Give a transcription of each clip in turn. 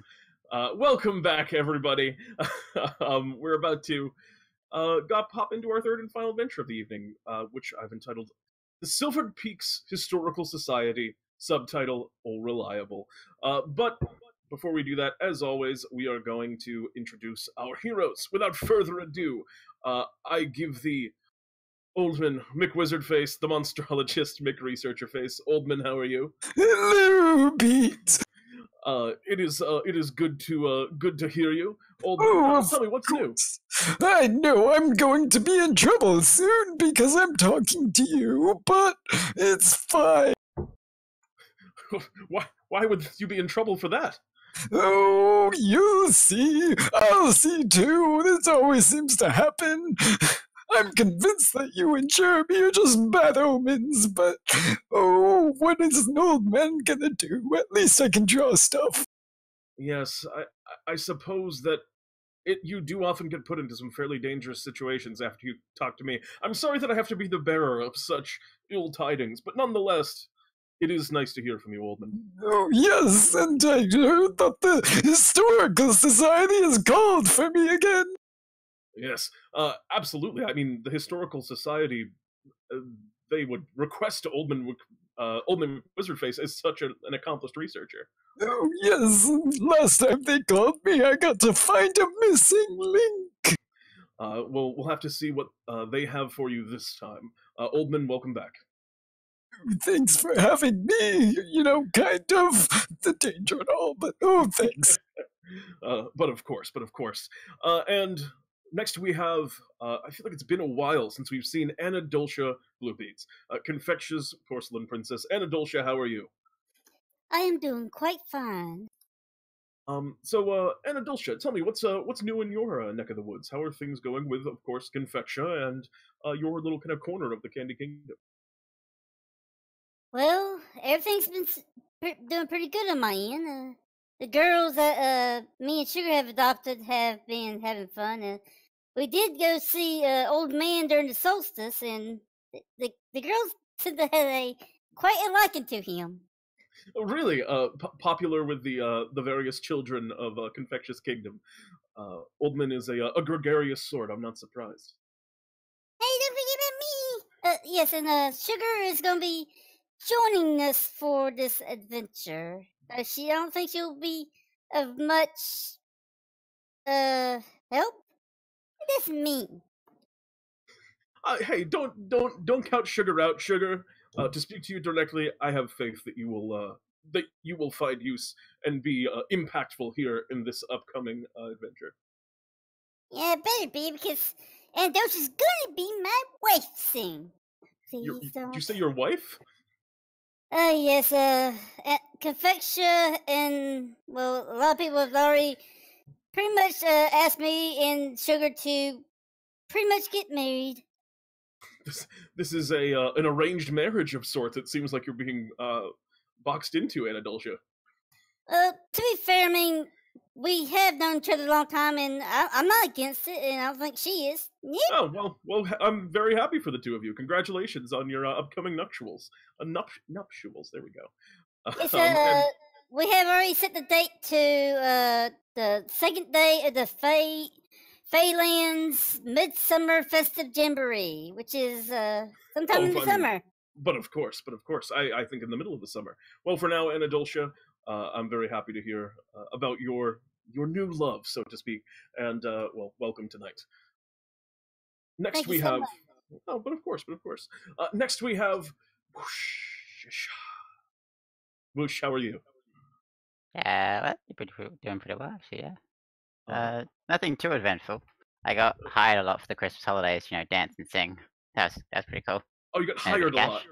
Uh, welcome back, everybody. um, we're about to uh, got pop into our third and final adventure of the evening, uh, which I've entitled "The Silvered Peaks Historical Society." Subtitle: Ol' Reliable. Uh, but before we do that, as always, we are going to introduce our heroes. Without further ado, uh, I give the Oldman McWizardface, the monstrologist McResearcherface. Oldman, how are you? Hello, Pete. Uh, it is uh, it is good to uh, good to hear you. Oh, tell me what's new. I know I'm going to be in trouble soon because I'm talking to you, but it's fine. why why would you be in trouble for that? Oh, you'll see. I'll see too. This always seems to happen. I'm convinced that you and Jeremy are just bad omens, but oh, what is an old man gonna do? At least I can draw stuff. Yes, I I- suppose that it you do often get put into some fairly dangerous situations after you talk to me. I'm sorry that I have to be the bearer of such ill tidings, but nonetheless, it is nice to hear from you, Oldman. Oh, yes, and I heard that the Historical Society has called for me again. Yes, uh, absolutely. I mean, the historical society uh, they would request Oldman Wick- uh, Oldman Wizardface as such a, an accomplished researcher. Oh, yes, last time they called me, I got to find a missing link. Uh, we'll we'll have to see what uh, they have for you this time. Uh, Oldman, welcome back. Thanks for having me. You know, kind of the danger and all, but oh, thanks. Uh, but of course, but of course. Uh, and next we have, uh, I feel like it's been a while since we've seen Anna Dulcia Bluebeats, uh, Confectia's Porcelain Princess. Anadoltia, how are you? I am doing quite fine. Um, so, uh, Anadoltia, tell me what's uh, what's new in your uh, neck of the woods? How are things going with, of course, Confectia and uh, your little kind of corner of the Candy Kingdom? Well, everything's been s- pre- doing pretty good on my end. Uh, the girls that uh, me and Sugar have adopted have been having fun. And we did go see uh, Old Man during the solstice, and the, the, the girls said have a quite a liking to him. Oh, really? Uh, p- popular with the uh, the various children of uh, Confectia's Kingdom. Uh, Oldman is a, uh, a gregarious sort. I'm not surprised. Hey, don't forget about me! Uh, yes, and uh, Sugar is going to be joining us for this adventure. Uh, she, I don't think she'll be of much uh help. That's mean? Uh, hey, don't don't don't count sugar out, sugar. Uh, to speak to you directly, I have faith that you will uh, that you will find use and be uh, impactful here in this upcoming uh, adventure. Yeah, it better be because Andosha's gonna be my wife soon. Your, don't. you say your wife? Uh, yes, uh, uh, Confectia and, well, a lot of people have already pretty much uh, asked me and Sugar to pretty much get married. This this is a uh, an arranged marriage of sorts. It seems like you're being uh, boxed into, Anadoltia. Uh, to be fair, I mean, we have known each other a long time, and I, I'm not against it, and I don't think she is. Yeah. Oh well, well, I'm very happy for the two of you. Congratulations on your uh, upcoming nuptials. Uh, nup- nuptials. There we go. Um, uh, and- we have already set the date to uh, the second day of the Fay Faylands Midsummer Festive Jamboree, which is uh, sometime Oh, in the I mean, summer. but of course, but of course, I, I think in the middle of the summer. Well, for now, Anadoltia, uh, I'm very happy to hear uh, about your your new love, so to speak, and uh, well, welcome tonight. Next Thank we so have, much. oh, but of course, but of course. Uh, next we have, Woosh, Woosh. How are you? Yeah, well, you're pretty, pretty- doing pretty well, actually, yeah. Uh, Uh, nothing too eventful. I got hired a lot for the Christmas holidays, you know, dance and sing. That's that's pretty cool. oh, you got hired a lot.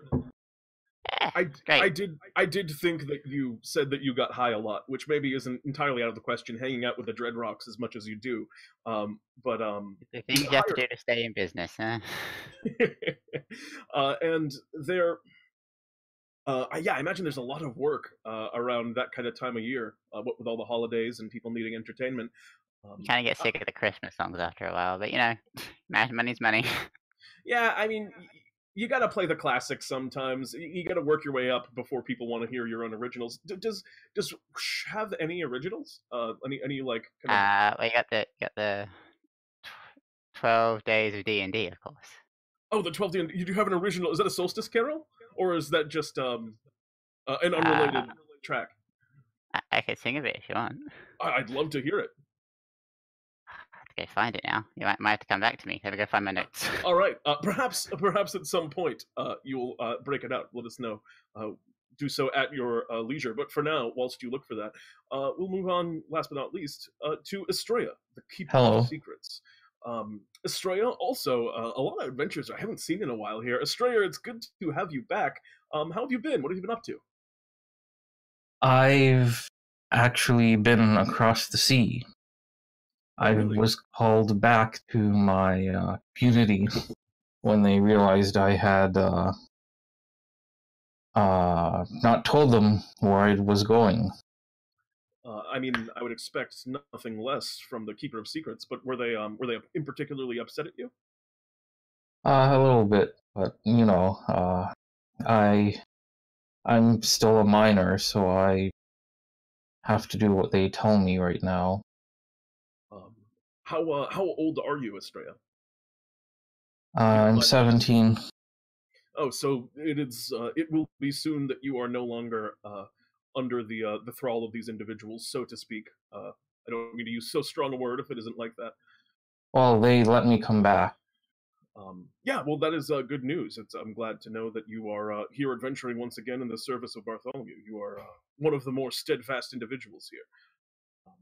Yeah, I, great. I did I did think that you said that you got high a lot, which maybe isn't entirely out of the question, hanging out with the Dreadrocks as much as you do. Um, but um, the things you have to do to stay in business, huh? uh, and there, uh, I- yeah, I imagine there's a lot of work uh, around that kind of time of year, uh, with all the holidays and people needing entertainment. Um, You kind of get sick of the Christmas songs after a while, but you know, money's money. yeah, I mean, you got to play the classics sometimes. You, you got to work your way up before people want to hear your own originals. D- does does have any originals? Uh, any any like kind of, Uh, well, you got the you got the twelve days of D and D, of course. oh the twelve D. You do have an original? Is that a Solstice Carol or is that just um uh, an unrelated track? I, I could sing a bit if you want. I- I'd love to hear it. I have to go find it now. You might, might have to come back to me. Let me go find my notes. All right. Uh, perhaps perhaps at some point uh, you'll uh, break it out. Let us know. Uh, do so at your uh, leisure. But for now, whilst you look for that, uh, we'll move on. Last but not least, uh, to Astraea, the keeper Hello. of secrets. Um, Astraea, also uh, a lot of adventures I haven't seen in a while here. Astraea, it's good to have you back. Um, how have you been? What have you been up to? I've actually been across the sea. I really? was called back to my uh, community when they realized I had uh, uh, not told them where I was going. Uh, I mean, I would expect nothing less from the keeper of secrets. But were they um, were they in particularly upset at you? Uh, a little bit, but you know, uh, I I'm still a minor, so I have to do what they tell me right now. Um, how uh, how old are you, Astraea? Uh, I'm But- 17. Oh, so it is. Uh, it will be soon that you are no longer uh, under the uh, the thrall of these individuals, so to speak. Uh, I don't mean to use so strong a word if it isn't like that. Well, they let me come back. Um, yeah, well, that is uh, good news. It's, I'm glad to know that you are uh, here adventuring once again in the service of Bartholomew. You are uh, one of the more steadfast individuals here. Um,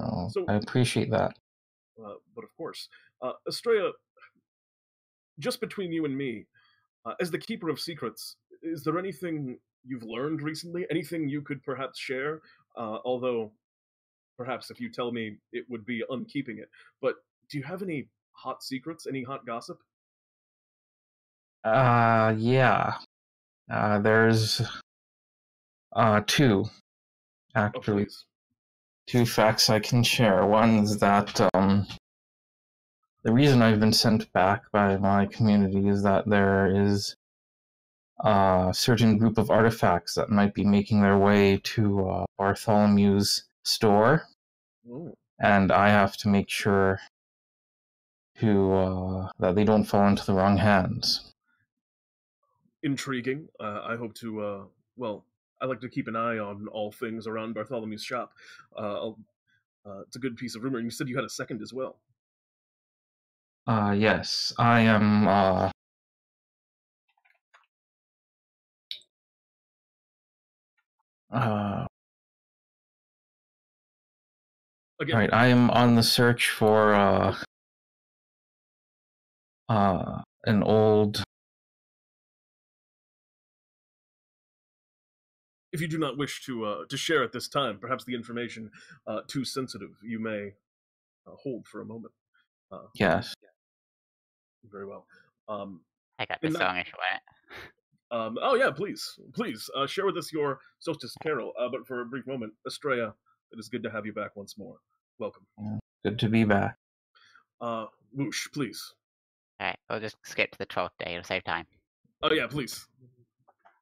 uh, Oh, so, I appreciate that. uh, but of course, uh, Astraea, just between you and me, uh, as the keeper of secrets, is there anything you've learned recently? Anything you could perhaps share? Uh, although, perhaps if you tell me, it would be unkeeping it. But do you have any hot secrets? Any hot gossip? Uh, yeah. Uh, there's uh two Oh, actually please. two facts I can share. One is that um the reason I've been sent back by my community is that there is a certain group of artifacts that might be making their way to uh, Bartholomew's store, Oh, and I have to make sure to uh, that they don't fall into the wrong hands. intriguing. Uh, I hope to. Uh, well, I like to keep an eye on all things around Bartholomew's shop. Uh, uh, it's a good piece of rumor. And you said you had a second as well. Uh, yes, I am. Uh, uh, Again, right, I am on the search for uh, uh, an old. if you do not wish to uh, to share at this time, perhaps the information uh, too sensitive, you may uh, hold for a moment. Yes, Very well. Um, I got In the that- song if you want it. Um, oh yeah, please, please uh, share with us your solstice carol. Uh, but for a brief moment, Astraea, it is good to have you back once more. Welcome. good to be back. Uh, Woosh, please. Alright, we'll just skip to the twelfth day. It'll save time. Oh yeah, please.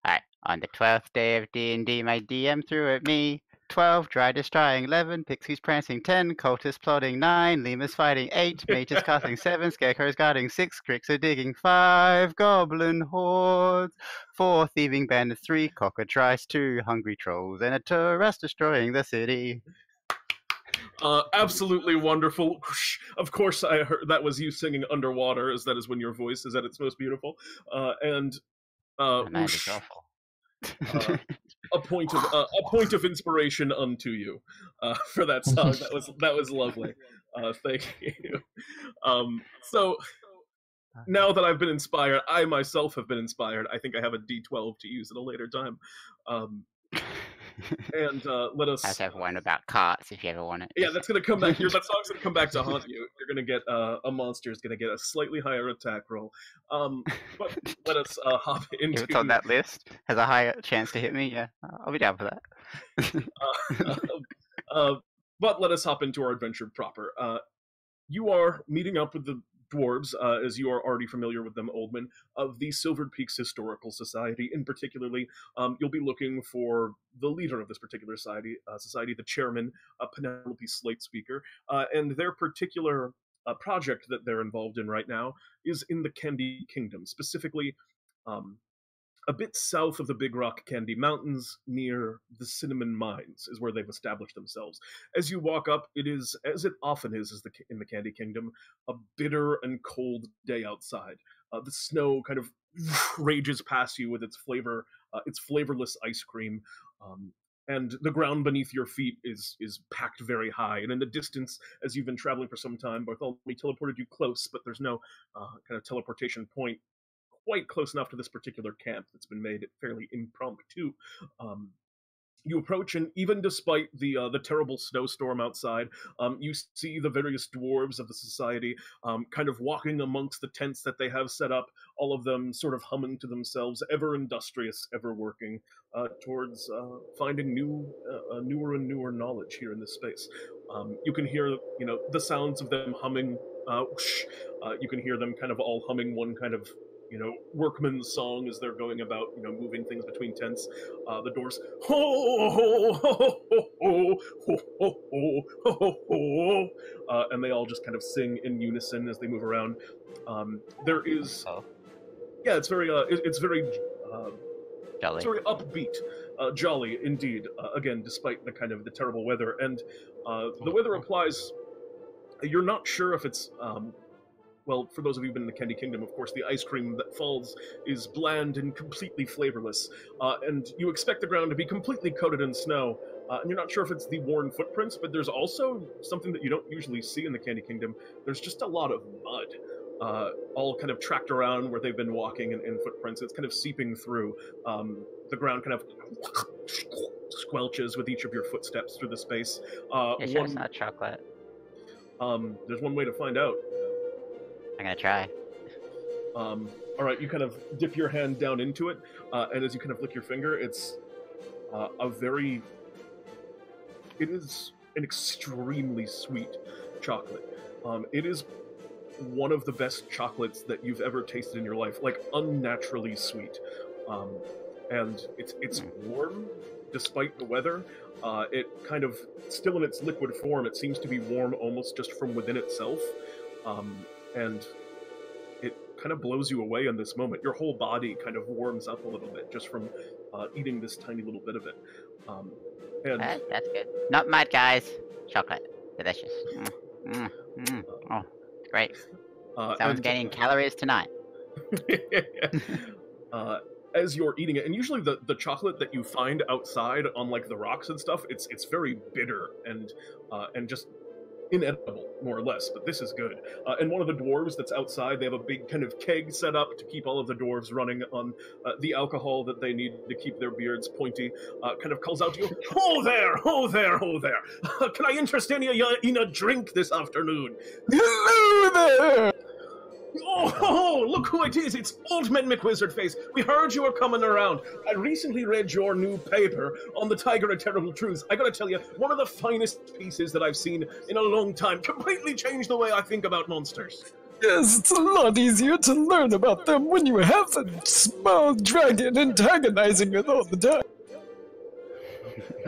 Alright, on the twelfth day of D and D, my DM threw at me. Twelve, dry destroying eleven, pixies prancing ten, cultists plotting nine, lemurs fighting eight, mages casting seven, scarecrows guarding six, cricks are digging five, goblin hordes, four thieving bandits three, cockatrice two, hungry trolls, and a Tarrasque destroying the city. Uh, absolutely wonderful. Of course, I heard that was you singing underwater, as that is when your voice is at its most beautiful. Uh, and uh, And a point of uh, a point of inspiration unto you uh, for that song. That was that was lovely. Uh, thank you. Um, so now that I've been inspired, I myself have been inspired. I think I have a D12 to use at a later time. Um, and uh, let us. I also have one about carts if you ever want it. Yeah, that's gonna come back here. That song's gonna come back to haunt you. You're gonna get uh, a monster is gonna get a slightly higher attack roll. Um, but let us uh, hop into If it's on that list, has a higher chance to hit me, yeah, I'll be down for that. uh, uh, but let us hop into our adventure proper. Uh, you are meeting up with the dwarves, uh, as you are already familiar with them, Oldman, of the Silvered Peaks Historical Society. In particularly, um, you'll be looking for the leader of this particular society, uh, society the chairman, uh, Penelope Slate Speaker, uh, and their particular uh, project that they're involved in right now is in the Candy Kingdom, specifically. Um, a bit south of the Big Rock Candy Mountains, near the Cinnamon Mines, is where they've established themselves. As you walk up, it is, as it often is, in the Candy Kingdom, a bitter and cold day outside. Uh, the snow kind of rages past you with its flavor, uh, its flavorless ice cream, um, and the ground beneath your feet is is packed very high. And in the distance, as you've been traveling for some time, Bartholomew teleported you close, but there's no uh, kind of teleportation point quite close enough to this particular camp that's been made fairly impromptu. Um, you approach, and even despite the uh, the terrible snowstorm outside, um, you see the various dwarves of the society um, kind of walking amongst the tents that they have set up. All of them sort of humming to themselves, ever industrious, ever working uh, towards uh, finding new, uh, newer and newer knowledge here in this space. Um, you can hear, you know, the sounds of them humming. Uh, Woosh, uh, you can hear them kind of all humming one kind of you know, workman's song as they're going about, you know, moving things between tents. Uh, the doors, ho, ho, ho, ho, ho, ho, ho, ho, ho, ho, uh, and they all just kind of sing in unison as they move around. Um, there is, Oh, yeah, it's very, uh, it, it's very, uh, jolly. it's very upbeat, uh, jolly indeed. Uh, again, despite the kind of the terrible weather, and uh, the weather applies. You're not sure if it's um, well, for those of you who've been in the Candy Kingdom, of course, the ice cream that falls is bland and completely flavorless, uh, and you expect the ground to be completely coated in snow. Uh, and you're not sure if it's the worn footprints, but there's also something that you don't usually see in the Candy Kingdom. There's just a lot of mud, uh, all kind of tracked around where they've been walking in, in footprints. It's kind of seeping through. Um, the ground kind of squelches with each of your footsteps through the space. Uh, You sure it's one, not chocolate? um, there's one way to find out. I'm gonna try. Um, all right, you kind of dip your hand down into it, uh, and as you kind of lick your finger, it's uh, a very. It is an extremely sweet chocolate. Um, it is one of the best chocolates that you've ever tasted in your life, like unnaturally sweet. Um, and it's it's warm despite the weather. Uh, it kind of still in its liquid form. It seems to be warm almost just from within itself. Um, and it kind of blows you away in this moment. Your whole body kind of warms up a little bit just from uh, eating this tiny little bit of it. Um, and That, that's good. Not mud, guys. Chocolate. Delicious. Mm, mm, mm. Oh, great. uh, Someone's and, gaining calories tonight. uh, as you're eating it, and usually the, the chocolate that you find outside on like the rocks and stuff, it's it's very bitter and uh, and just inedible more or less. But this is good. Uh, and one of the dwarves that's outside, they have a big kind of keg set up to keep all of the dwarves running on uh, the alcohol that they need to keep their beards pointy. Uh, kind of calls out to you, "Oh there, oh there, oh there! Can I interest any of you in a drink this afternoon?" Hello there! Oh, look who it is! It's Old Man McWizardface. We heard you were coming around. I recently read your new paper on the Tiger of Terrible Truths. I gotta tell you, one of the finest pieces that I've seen in a long time. Completely changed the way I think about monsters. Yes, it's a lot easier to learn about them when you have a small dragon antagonizing it all the time.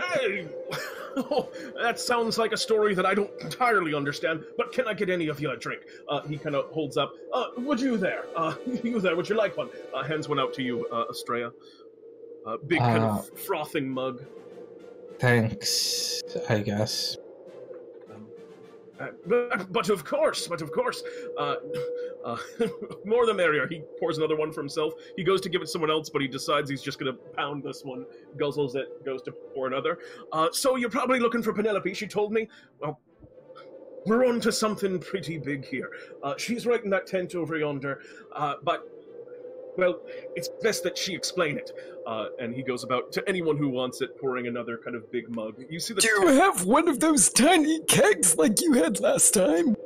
Hey! Oh, that sounds like a story that I don't entirely understand, but can I get any of you a drink? Uh, he kind of holds up. Uh, would you there? Uh, you there, would you like one? Uh, hands one out to you, uh, Astraea. Uh, big kind of frothing mug. Thanks, I guess. Uh, but, but of course, but of course, uh, more the merrier. He pours another one for himself. He goes to give it to someone else, but he decides he's just going to pound this one, guzzles it, goes to pour another. Uh, so you're probably looking for Penelope, she told me. Well, we're on to something pretty big here. Uh, she's right in that tent over yonder, uh, but, well, it's best that she explain it. Uh, and he goes about to anyone who wants it, pouring another kind of big mug. You see the Do you have one of those tiny kegs like you had last time?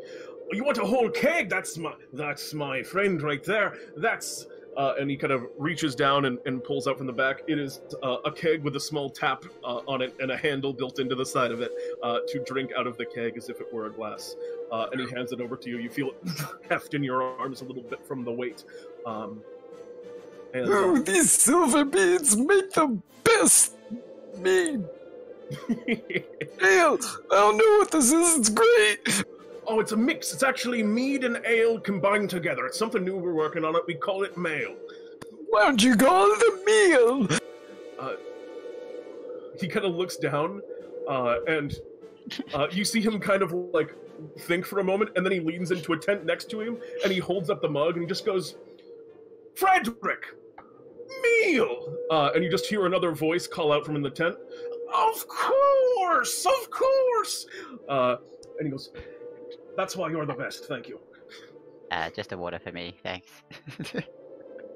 You want a whole keg? That's my that's my friend right there. That's uh, and he kind of reaches down and, and pulls out from the back. It is uh, a keg with a small tap uh, on it and a handle built into the side of it uh, to drink out of the keg as if it were a glass. uh, and he hands it over to you. You feel it heft in your arms a little bit from the weight. Um, and, Oh, these silver beads make the best mead ale. I don't know what this is. It's great. Oh, it's a mix. It's actually mead and ale combined together. It's something new we're working on it. We call it mail. Why don't you call it a meal? he kind of looks down uh, and uh, you see him kind of like think for a moment and then he leans into a tent next to him and he holds up the mug and he just goes frederick meal uh, and you just hear another voice call out from in the tent of course of course uh, and he goes that's why you're the best thank you Uh, just a water for me, thanks.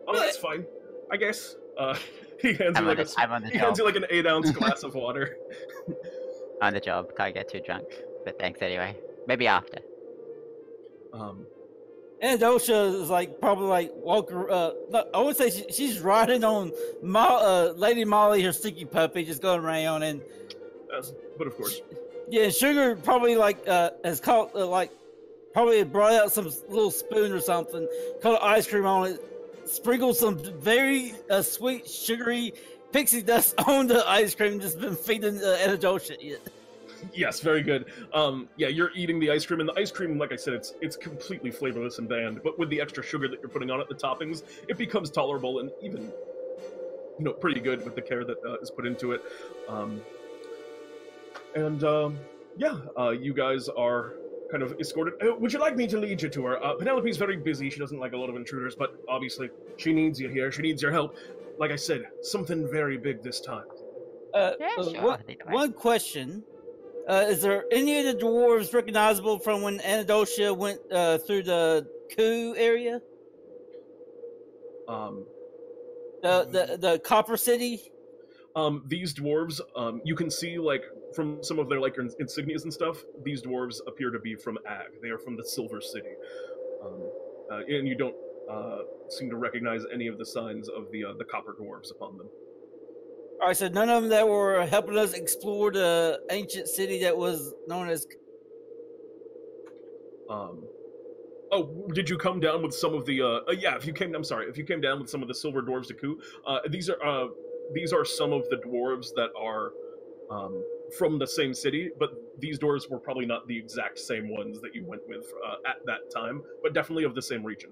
oh that's fine i guess uh, he hands I'm you on, like the, I'm he hands you like an eight ounce glass of water On the job. Can't get too drunk. But thanks anyway. Maybe after. um, And Osha is like probably like walking. Uh, I would say she, she's riding on Mo- uh, Lady Molly, her sticky puppy, just going around. And as, but of course yeah, Sugar probably like uh, has caught uh, like probably brought out some little spoon or something, caught ice cream on it, sprinkled some very uh, sweet sugary pixie dust on the ice cream, just been feeding uh, Anadosha it. Yes, very good. Um, yeah, you're eating the ice cream, and the ice cream, like I said, it's it's completely flavorless and bland. But with the extra sugar that you're putting on it, the toppings, it becomes tolerable and even, you know, pretty good with the care that uh, is put into it. Um, and um, yeah, uh, you guys are kind of escorted. Uh, would you like me to lead you to her? Uh, Penelope's very busy; she doesn't like a lot of intruders, but obviously she needs you here. She needs your help. Like I said, something very big this time. Uh, Yeah, uh, sure. one, lead the way. one question. Uh, is there any of the dwarves recognizable from when Anadosha went uh, through the Cu area? Um, The, the the Copper City? um, these dwarves, um, you can see like from some of their like insignias and stuff. These dwarves appear to be from Ag. They are from the Silver City, um, uh, and you don't uh, seem to recognize any of the signs of the uh, the Copper dwarves upon them. All right, so none of them that were helping us explore the ancient city that was known as. Um, oh, did you come down with some of the? Uh, uh, yeah, if you came, I'm sorry, if you came down with some of the Silver dwarves to Cu. Uh, these are uh, these are some of the dwarves that are. Um, from the same city, but these doors were probably not the exact same ones that you went with uh, at that time, but definitely of the same region.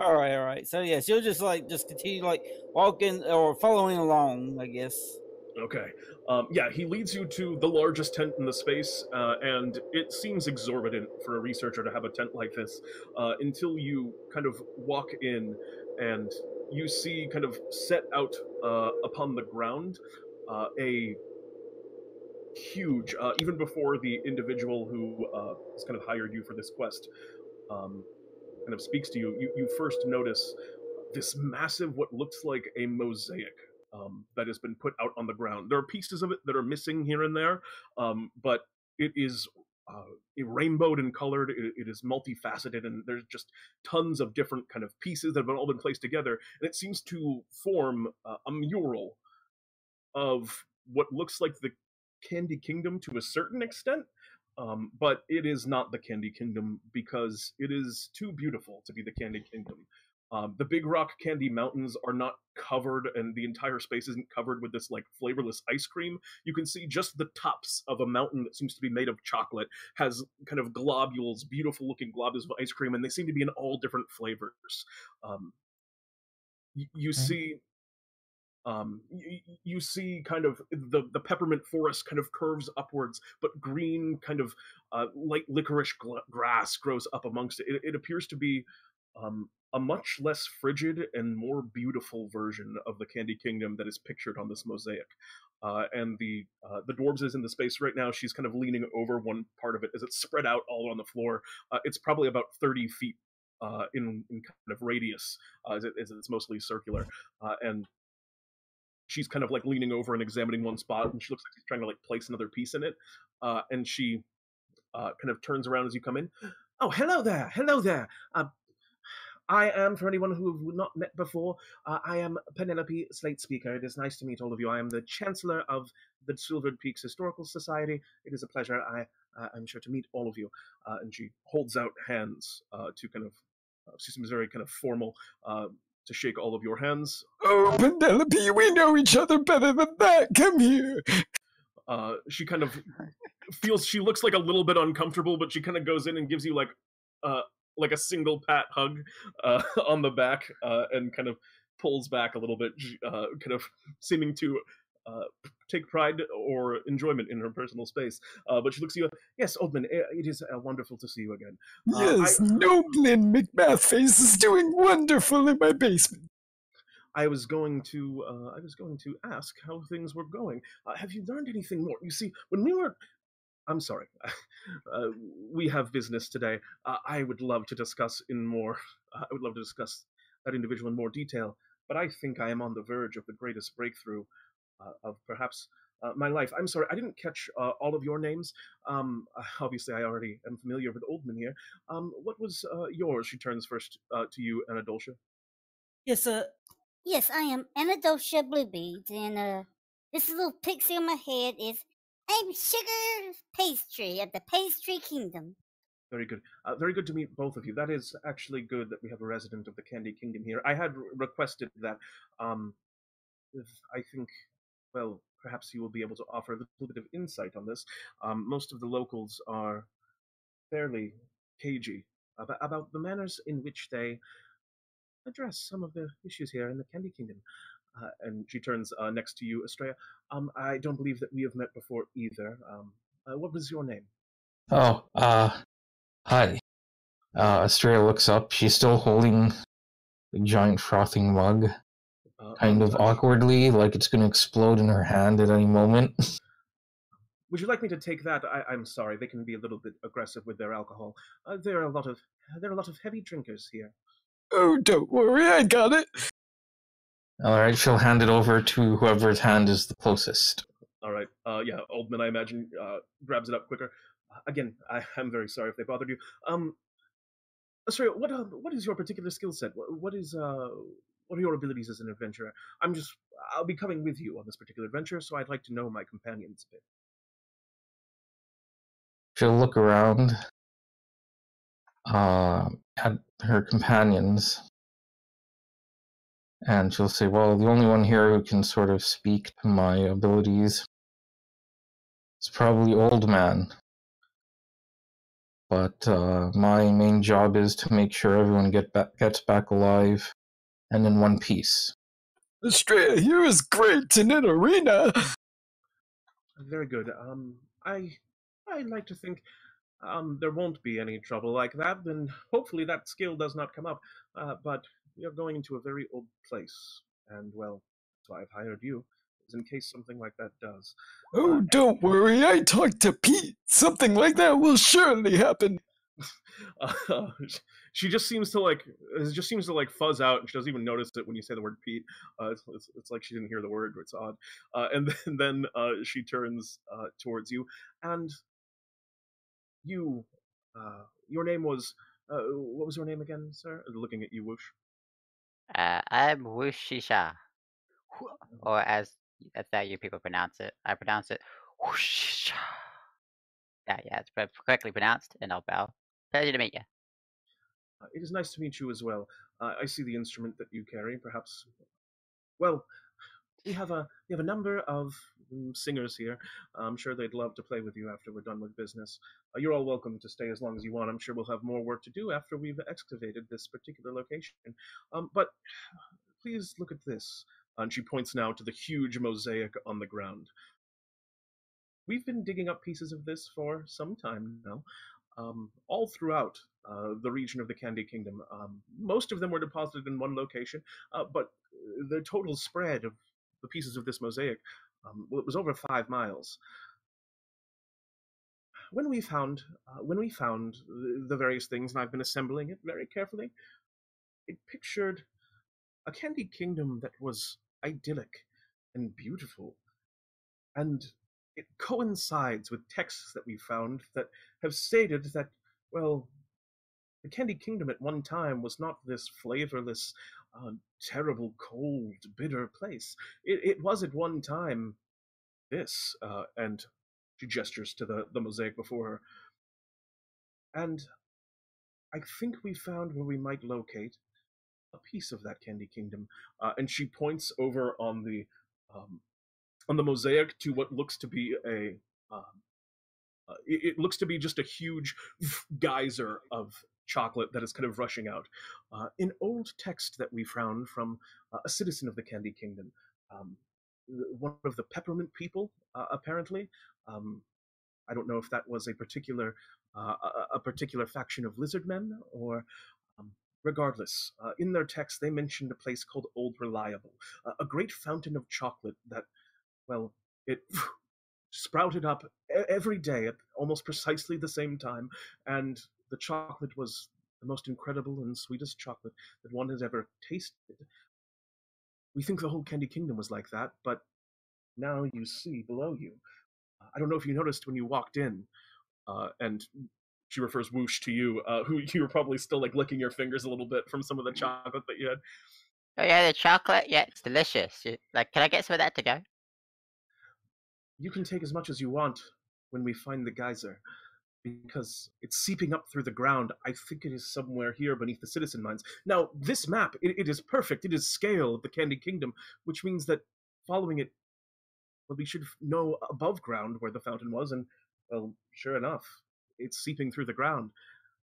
All right, all right. So yeah, you'll just like just continue like walking or following along, I guess. Okay. Um, yeah, he leads you to the largest tent in the space, uh, and it seems exorbitant for a researcher to have a tent like this uh, until you kind of walk in and you see kind of set out uh, upon the ground uh, a huge, uh, even before the individual who uh, has kind of hired you for this quest um, kind of speaks to you, you, you first notice this massive, what looks like a mosaic um, that has been put out on the ground. There are pieces of it that are missing here and there, um, but it is uh, rainbowed and colored. It, it is multifaceted, and there's just tons of different kind of pieces that have all been placed together, and it seems to form uh, a mural of what looks like the Candy Kingdom to a certain extent. Um, but it is not the Candy Kingdom because it is too beautiful to be the Candy Kingdom. Um, the Big Rock Candy Mountains are not covered, and the entire space isn't covered with this like flavorless ice cream. You can see just the tops of a mountain that seems to be made of chocolate has kind of globules, beautiful looking globules of ice cream, and they seem to be in all different flavors. Um, y- you see um, you, you see kind of the, the peppermint forest kind of curves upwards, but green kind of uh, light licorice gl- grass grows up amongst it. It, it appears to be um, a much less frigid and more beautiful version of the Candy Kingdom that is pictured on this mosaic. Uh, and the uh, the dwarves is in the space right now. She's kind of leaning over one part of it as it's spread out all on the floor. Uh, it's probably about thirty feet uh, in in kind of radius, uh, as, it, as it's mostly circular. Uh, and she's kind of like leaning over and examining one spot, and she looks like she's trying to like place another piece in it. Uh, and she uh, kind of turns around as you come in. Oh, hello there, hello there. Uh, I am, for anyone who have not met before, uh, I am Penelope Slate Speaker. It is nice to meet all of you. I am the Chancellor of the Silvered Peaks Historical Society. It is a pleasure. I, uh, I'm sure to meet all of you. Uh, and she holds out hands uh, to kind of, uh, she seems very kind of formal uh, to shake all of your hands. Oh, Penelope, we know each other better than that. Come here. Uh, she kind of feels, she looks like a little bit uncomfortable, but she kind of goes in and gives you like, uh, like a single pat hug uh, on the back uh, and kind of pulls back a little bit, uh, kind of seeming to uh, take pride or enjoyment in her personal space. Uh, but she looks at you. Yes, Oldman, i- it is uh, wonderful to see you again. Uh, I- Yes, Noblin McMathface is doing wonderful in my basement. I was going to uh, I was going to ask how things were going. Uh, have you learned anything more? You see, when we were I'm sorry. Uh, we have business today. Uh, I would love to discuss in more. I would love to discuss that individual in more detail. But I think I am on the verge of the greatest breakthrough uh, of perhaps uh, my life. I'm sorry, I didn't catch uh, all of your names. Um, obviously, I already am familiar with Oldman here. Um, what was uh, yours? She turns first uh, to you, Anadoltia. Yes, uh, Yes, I am Anadoltia Bluebeads, and uh, this little pixie on my head is I'm Sugar Pastry of the Pastry Kingdom. Very good. Uh, very good to meet both of you. That is actually good that we have a resident of the Candy Kingdom here. I had re- requested that. Um, if I think, well, perhaps you will be able to offer a little bit of insight on this. Um, most of the locals are fairly cagey about, about the manners in which they address some of the issues here in the Candy Kingdom. Uh, and she turns uh, next to you, Astraea. Um, I don't believe that we have met before either. Um, uh, what was your name? Oh, uh, hi. Uh, Astraea looks up. She's still holding the giant frothing mug, kind of uh, awkwardly, like it's going to explode in her hand at any moment. Would you like me to take that? I, I'm sorry, they can be a little bit aggressive with their alcohol. Uh, there are a lot of there are a lot of heavy drinkers here. Oh, don't worry, I got it. All right, she'll hand it over to whoever's hand is the closest. All right, uh, yeah, Oldman, I imagine, uh, grabs it up quicker. Uh, again, I, I'm very sorry if they bothered you. Um, sorry, what uh, what is your particular skill set? What, what is uh what are your abilities as an adventurer? I'm just I'll be coming with you on this particular adventure, so I'd like to know my companions a bit. She'll look around uh, at her companions and she'll say, Well, the only one here who can sort of speak to my abilities is probably Old Man. But uh, my main job is to make sure everyone get back, gets back alive and in one piece. Astraea here is great in an arena. Very good. Um, I I like to think um there won't be any trouble like that. Then hopefully that skill does not come up. Uh, but we are going into a very old place, and well, that's why I've hired you, is in case something like that does. Oh, don't worry, I talked to Pete. Something like that will surely happen. Uh, she just seems to like it just seems to like fuzz out, and she doesn't even notice it when you say the word Pete. Uh, it's, it's, it's like she didn't hear the word. It's odd. Uh, and then, then uh, she turns uh, towards you, and you, uh, your name was uh, what was your name again, sir? Looking at you, Woosh. Uh, I'm Wushisha. Or as that's how you people pronounce it. I pronounce it Wushisha. Yeah, yeah, it's correctly pronounced, and I'll bow. Pleasure to meet you. Uh, it is nice to meet you as well. Uh, I see the instrument that you carry. Perhaps, well, we have a we have a number of mm, singers here. I'm sure they'd love to play with you after we're done with business. Uh, you're all welcome to stay as long as you want. I'm sure we'll have more work to do after we've excavated this particular location. Um, but please look at this. And she points now to the huge mosaic on the ground. We've been digging up pieces of this for some time now, um, all throughout uh, the region of the Candy Kingdom. Um, most of them were deposited in one location, uh, but the total spread of the pieces of this mosaic, um, well, it was over five miles. When we found uh, when we found the, the various things, and I've been assembling it very carefully, it pictured a Candy Kingdom that was idyllic and beautiful, and it coincides with texts that we found that have stated that, well, the Candy Kingdom at one time was not this flavorless, uh, terrible, cold, bitter place. It, it was at one time this, uh, and she gestures to the, the mosaic before her. And I think we found where we might locate a piece of that Candy Kingdom. Uh, and she points over on the um, on the mosaic to what looks to be a um, uh, it, it, looks to be just a huge geyser of chocolate that is kind of rushing out. Uh, in old text that we found from uh, a citizen of the Candy Kingdom, um, one of the peppermint people, uh, apparently. Um, I don't know if that was a particular uh, a, a, particular faction of lizard men or. Um, regardless, uh, in their text, they mentioned a place called Old Reliable, a great fountain of chocolate that, well, it sprouted up every day at almost precisely the same time, and the chocolate was the most incredible and sweetest chocolate that one has ever tasted. We think the whole Candy Kingdom was like that, but now you see below you. I don't know if you noticed when you walked in, uh, and she refers Woosh to you, uh, who you were probably still like licking your fingers a little bit from some of the mm-hmm. chocolate that you had. Oh yeah, the chocolate. Yeah, it's delicious. Like, can I get some of that to go? You can take as much as you want when we find the geyser because it's seeping up through the ground. I think it is somewhere here beneath the cinnamon mines. Now, this map, it, it is perfect. It is scale of the Candy Kingdom, which means that following it, well, we should know above ground where the fountain was, and, well, sure enough, it's seeping through the ground.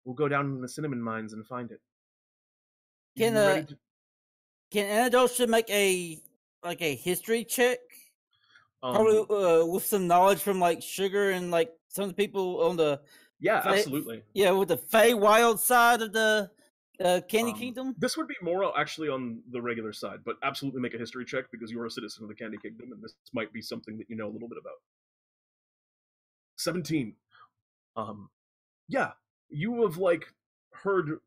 We'll go down in the cinnamon mines and find it. Can uh, to... can Anadosha make a like a history check? Um, Probably uh, with some knowledge from like sugar and like some of the people on the yeah, absolutely. Yeah, with the Feywild side of the uh, Candy um, Kingdom. This would be more actually on the regular side, but absolutely make a history check because you are a citizen of the Candy Kingdom, and this might be something that you know a little bit about. Seventeen. Um, yeah, you have like heard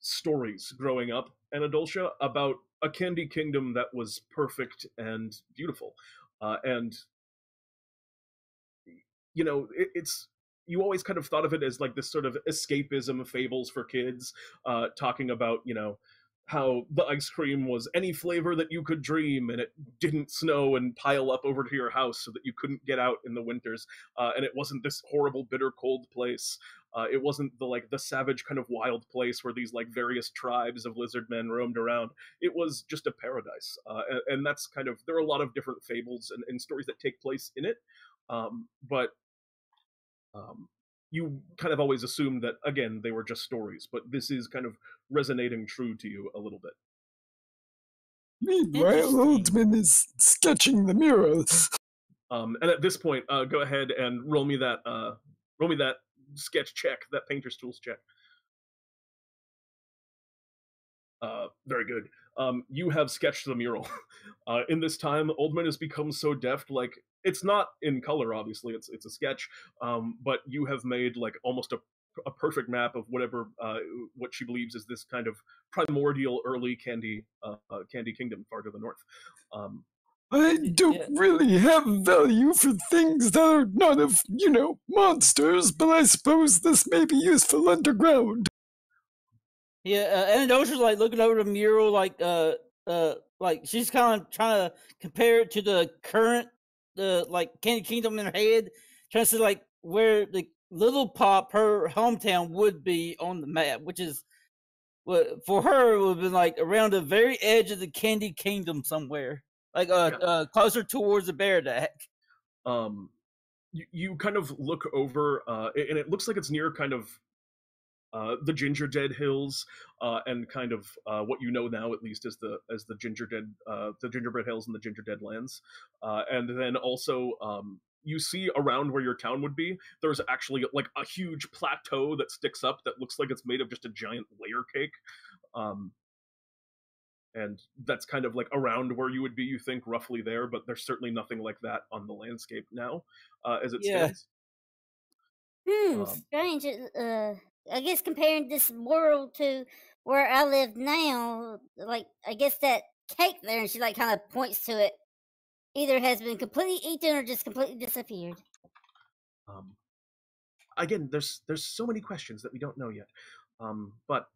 stories growing up, Anadoltia, about a Candy Kingdom that was perfect and beautiful, uh, and you know, it, it's you always kind of thought of it as like this sort of escapism fables for kids, uh, talking about you know how the ice cream was any flavor that you could dream and it didn't snow and pile up over to your house so that you couldn't get out in the winters. Uh, and it wasn't this horrible bitter cold place uh, it wasn't the like the savage kind of wild place where these like various tribes of lizard men roamed around it was just a paradise uh, and, and, that's kind of there are a lot of different fables and, and stories that take place in it um, but um, you kind of always assumed that again they were just stories, but this is kind of resonating true to you a little bit. Meanwhile, Oldman is sketching the mural. Um, and at this point, uh, go ahead and roll me that uh, roll me that sketch check, that painter's tools check. Uh, very good. Um, you have sketched the mural. Uh, in this time, Oldman has become so deft, like it's not in color obviously it's it's a sketch um, but you have made like almost a, a perfect map of whatever uh, what she believes is this kind of primordial early candy uh, uh, candy kingdom far to the north um, I don't yeah. really have value for things that are not of, you know, monsters, but I suppose this may be useful underground. Yeah, uh, and Osha's like looking over the mural, like, uh, uh, like she's kind of trying to compare it to the current the like Candy Kingdom in her head, trying to see like where the Little Pop, her hometown, would be on the map, which is what for her would have been like around the very edge of the Candy Kingdom somewhere, like uh, yeah. uh closer towards the Beardac. Um, you, you kind of look over, uh, and it looks like it's near kind of uh, the Gingerdead Hills, uh, and kind of uh, what you know now, at least, as the as the Gingerdead, uh, the Gingerbread Hills and the Gingerdead Lands, uh, and then also um, you see around where your town would be, there's actually like a huge plateau that sticks up that looks like it's made of just a giant layer cake. Um, and that's kind of like around where you would be, you think, roughly there, but there's certainly nothing like that on the landscape now, uh, as it yeah. stands. Hmm, um, strange. Uh, I guess comparing this world to where I live now, like I guess that cake there, and she like kind of points to it, either has been completely eaten or just completely disappeared. Um, again, there's there's so many questions that we don't know yet. Um, but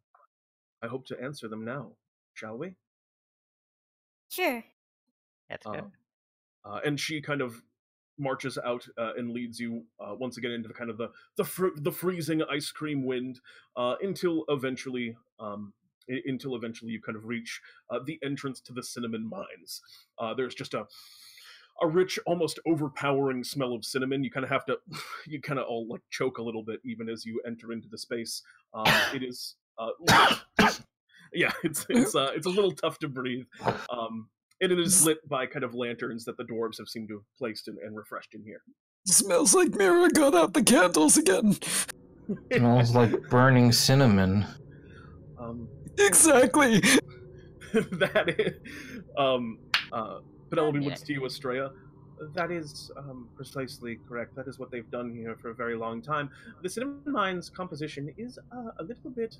I hope to answer them now. Shall we? Sure. That's good. uh, and she kind of marches out uh, and leads you uh, once again into the kind of the the, fr- the freezing ice cream wind uh, until eventually um, i- until eventually you kind of reach uh, the entrance to the cinnamon mines. Uh, there's just a a rich, almost overpowering smell of cinnamon. You kind of have to, you kind of all like choke a little bit even as you enter into the space. Um, it is, uh, yeah, it's it's uh, it's a little tough to breathe. Um, and it is lit by kind of lanterns that the dwarves have seemed to have placed and, and refreshed in here. Smells like Mira got out the candles again. Smells like burning cinnamon. Um, Exactly. that is, um, uh, Penelope Yeah. looks to you, Estrella. That is um, precisely correct. That is what they've done here for a very long time. The cinnamon mine's composition is uh, a little bit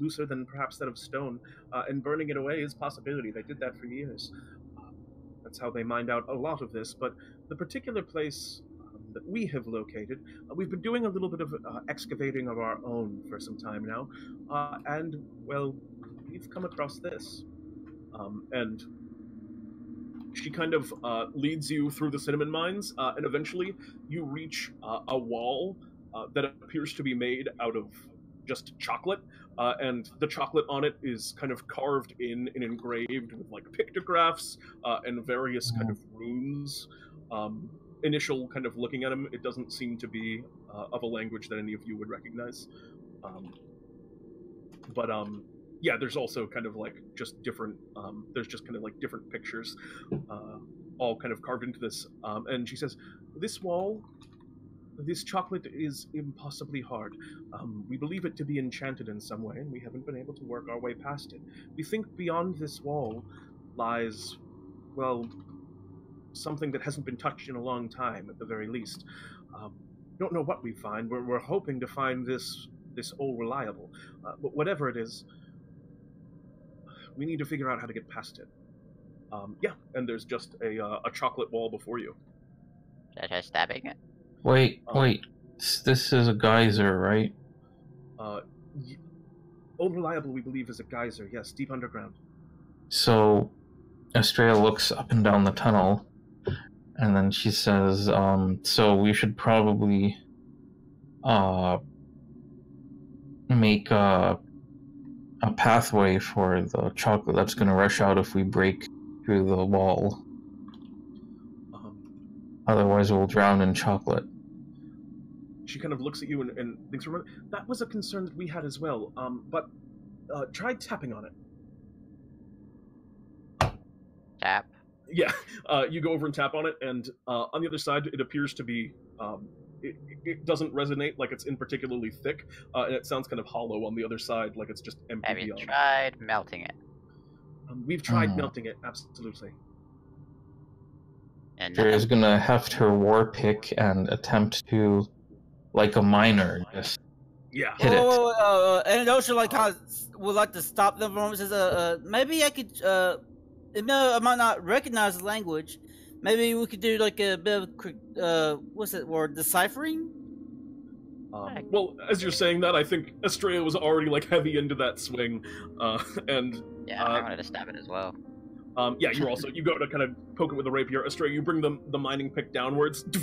looser than perhaps that of stone, uh, and burning it away is possibility. They did that for years. Um, that's how they mined out a lot of this. But the particular place um, that we have located, uh, we've been doing a little bit of uh, excavating of our own for some time now, uh, and well, we've come across this. Um, and she kind of uh, leads you through the cinnamon mines, uh, and eventually you reach a wall that appears to be made out of just chocolate, uh, and the chocolate on it is kind of carved in and engraved with like pictographs uh, and various kind of runes. Um, initial kind of looking at them, it doesn't seem to be uh, of a language that any of you would recognize. Um, but um, yeah, there's also kind of like just different. Um, there's just kind of like different pictures, uh, all kind of carved into this. Um, and she says, "This wall, this chocolate is impossibly hard. Um, we believe it to be enchanted in some way, and we haven't been able to work our way past it. We think beyond this wall lies, well, something that hasn't been touched in a long time, at the very least. Um, don't know what we find. We're, we're hoping to find this this old reliable, uh, but whatever it is." we need to figure out how to get past it. Um, yeah, and there's just a uh, a chocolate wall before you. Should I try stabbing it? Wait, Um, wait. This is a geyser, right? Uh, Old Reliable, we believe, is a geyser. Yes, deep underground. So Estrella looks up and down the tunnel, and then she says, um, "So we should probably uh make a a pathway for the chocolate that's going to rush out if we break through the wall. Otherwise, we'll drown in chocolate." she kind of looks at you and, and thinks, "Remember, that was a concern that we had as well. Um, but uh, try tapping on it. Tap. Yeah, uh, you go over and tap on it, and uh, on the other side, it appears to be. Um, it, it doesn't resonate like it's in particularly thick, uh, and it sounds kind of hollow on the other side, like it's just empty. Have you beyond. tried melting it? Um, we've tried Hmm. melting it, absolutely. And Estrella is going to heft her war pick and attempt to, like a miner, just Yeah. Hit it. Oh, uh, and Osha like kind of would like to stop them from says, uh, uh, maybe I could, uh, even though I might not recognize the language, maybe we could do like a bit of, cr- uh, what's that word, deciphering? Um, well, as you're saying that, I think Estrella was already like heavy into that swing, uh, and yeah, uh, I wanted to stab it as well. Um, yeah, you also you go to kind of poke it with a rapier. Estrella, you bring the the mining pick downwards.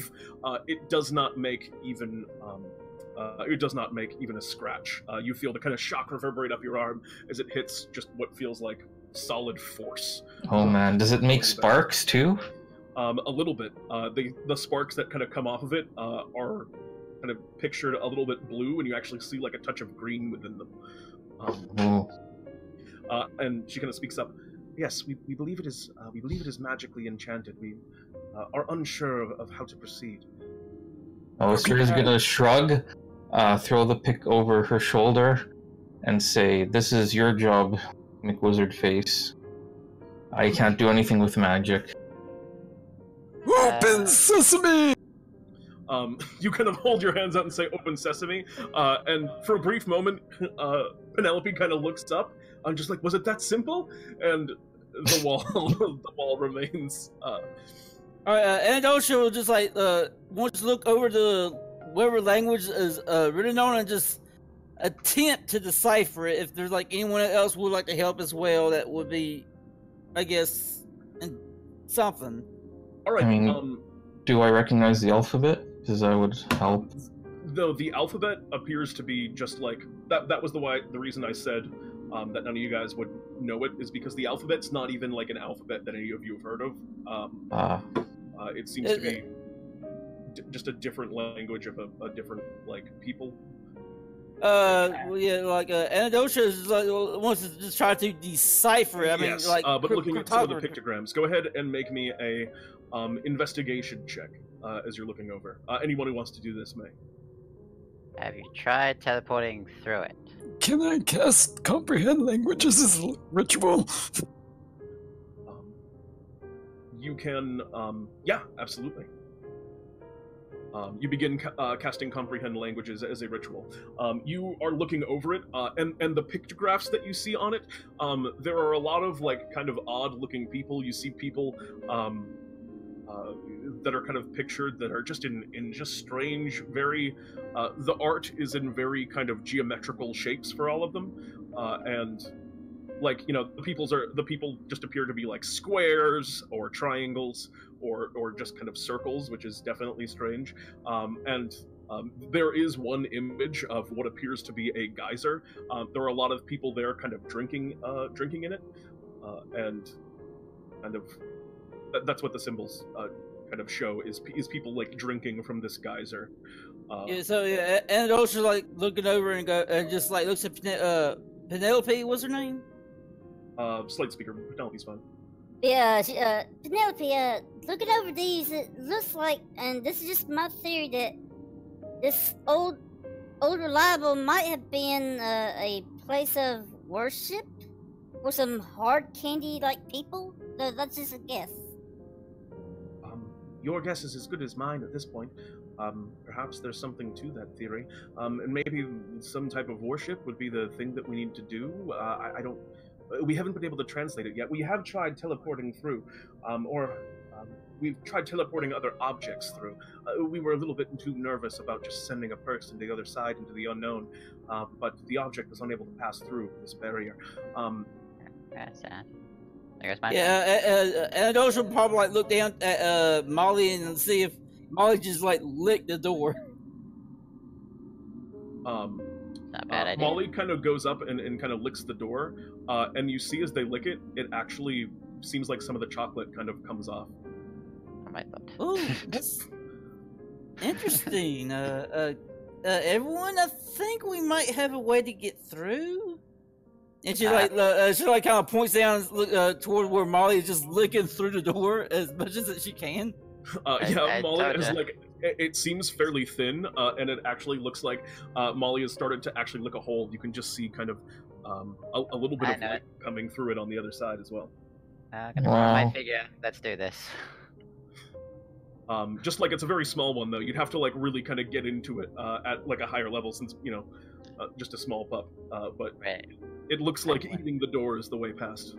Uh, it does not make even um, uh, it does not make even a scratch. Uh, you feel the kind of shock reverberate up your arm as it hits just what feels like solid force. Oh man, does it make sparks too? Um, a little bit. Uh, the the sparks that kind of come off of it uh, are kind of pictured a little bit blue, and you actually see like a touch of green within them. Um, uh, and she kind of speaks up. Yes, we, we believe it is. Uh, we believe it is magically enchanted. We uh, are unsure of, of how to proceed. Oh, Estrella's gonna shrug, uh, throw the pick over her shoulder, and say, "This is your job, McWizardface. I can't do anything with magic." Open sesame! Um, you kind of hold your hands out and say "Open Sesame," uh, and for a brief moment, uh, Penelope kind of looks up. I'm just like, "Was it that simple?" And the wall, the wall remains. Uh, All right, uh, and Osha will just like, uh, wants to look over the whatever language is uh, written on and just attempt to decipher it. If there's like anyone else would like to help as well, that would be, I guess, in- something. All right. I mean- um, Do I recognize the alphabet? Because I would help. though the alphabet appears to be just like that. That was the why the reason I said um, that none of you guys would know it is because the alphabet's not even like an alphabet that any of you have heard of. Um, Ah, uh, it seems to be d- just a different language of a, a different like people. Uh, yeah, like uh, Anadosha is like wants to just try to decipher. it. I mean, yes, like, uh, but crypt- looking at some of the pictograms, go ahead and make me a um, investigation check uh, as you're looking over. Uh, anyone who wants to do this may. Have you tried teleporting through it? Can I cast comprehend languages as a ritual? Um, you can, um, yeah, absolutely. Um, you begin ca- uh, casting comprehend languages as a ritual. Um, you are looking over it, uh, and and the pictographs that you see on it. Um, there are a lot of like kind of odd-looking people. You see people um, uh, that are kind of pictured that are just in in just strange, very. Uh, the art is in very kind of geometrical shapes for all of them, uh, and like you know the people's are the people just appear to be like squares or triangles or or just kind of circles which is definitely strange. Um, and um, there is one image of what appears to be a geyser. Um, there are a lot of people there kind of drinking uh, drinking in it. Uh, and kind of that, that's what the symbols uh, kind of show is is people like drinking from this geyser uh, Yeah, so yeah, Anadosha like looking over and go and just like looks at Pene- uh, Penelope. What's her name? uh, slate speaker Penelope's fine Yeah, she, uh, Penelope, uh, looking over these, it looks like, and this is just my theory, that this old, old reliable might have been uh, a place of worship for some hard candy-like people. No, that's just a guess. Your guess is as good as mine at this point. Um, perhaps there's something to that theory, um, and maybe some type of worship would be the thing that we need to do. Uh, I, I don't. We haven't been able to translate it yet. We have tried teleporting through, um, or um, we've tried teleporting other objects through. Uh, we were a little bit too nervous about just sending a person to the other side into the unknown, uh, but the object was unable to pass through this barrier. Um, That's sad. There goes my Yeah, uh, uh, Anadosha would probably like look down at uh, Molly and see if Molly just like licked the door. um, Not a bad Uh, idea. Molly kind of goes up and, and kind of licks the door, uh, and you see as they lick it, it actually seems like some of the chocolate kind of comes off. I might thought. Oh, that's interesting. Uh, uh, uh, everyone, I think we might have a way to get through. And she like, uh, uh, she like kind of points down uh, toward where Molly is just licking through the door as much as she can. Uh, yeah, I Molly is ya. like it, it seems fairly thin, uh, and it actually looks like uh, Molly has started to actually lick a hole. You can just see kind of um, a, a little bit I of know light coming through it on the other side as well. Uh, wow. my figure. Let's do this. Um, just like it's a very small one though, you'd have to like really kind of get into it uh, at like a higher level since you know uh, just a small pup. Uh, but Right. It looks like eating the door is the way past.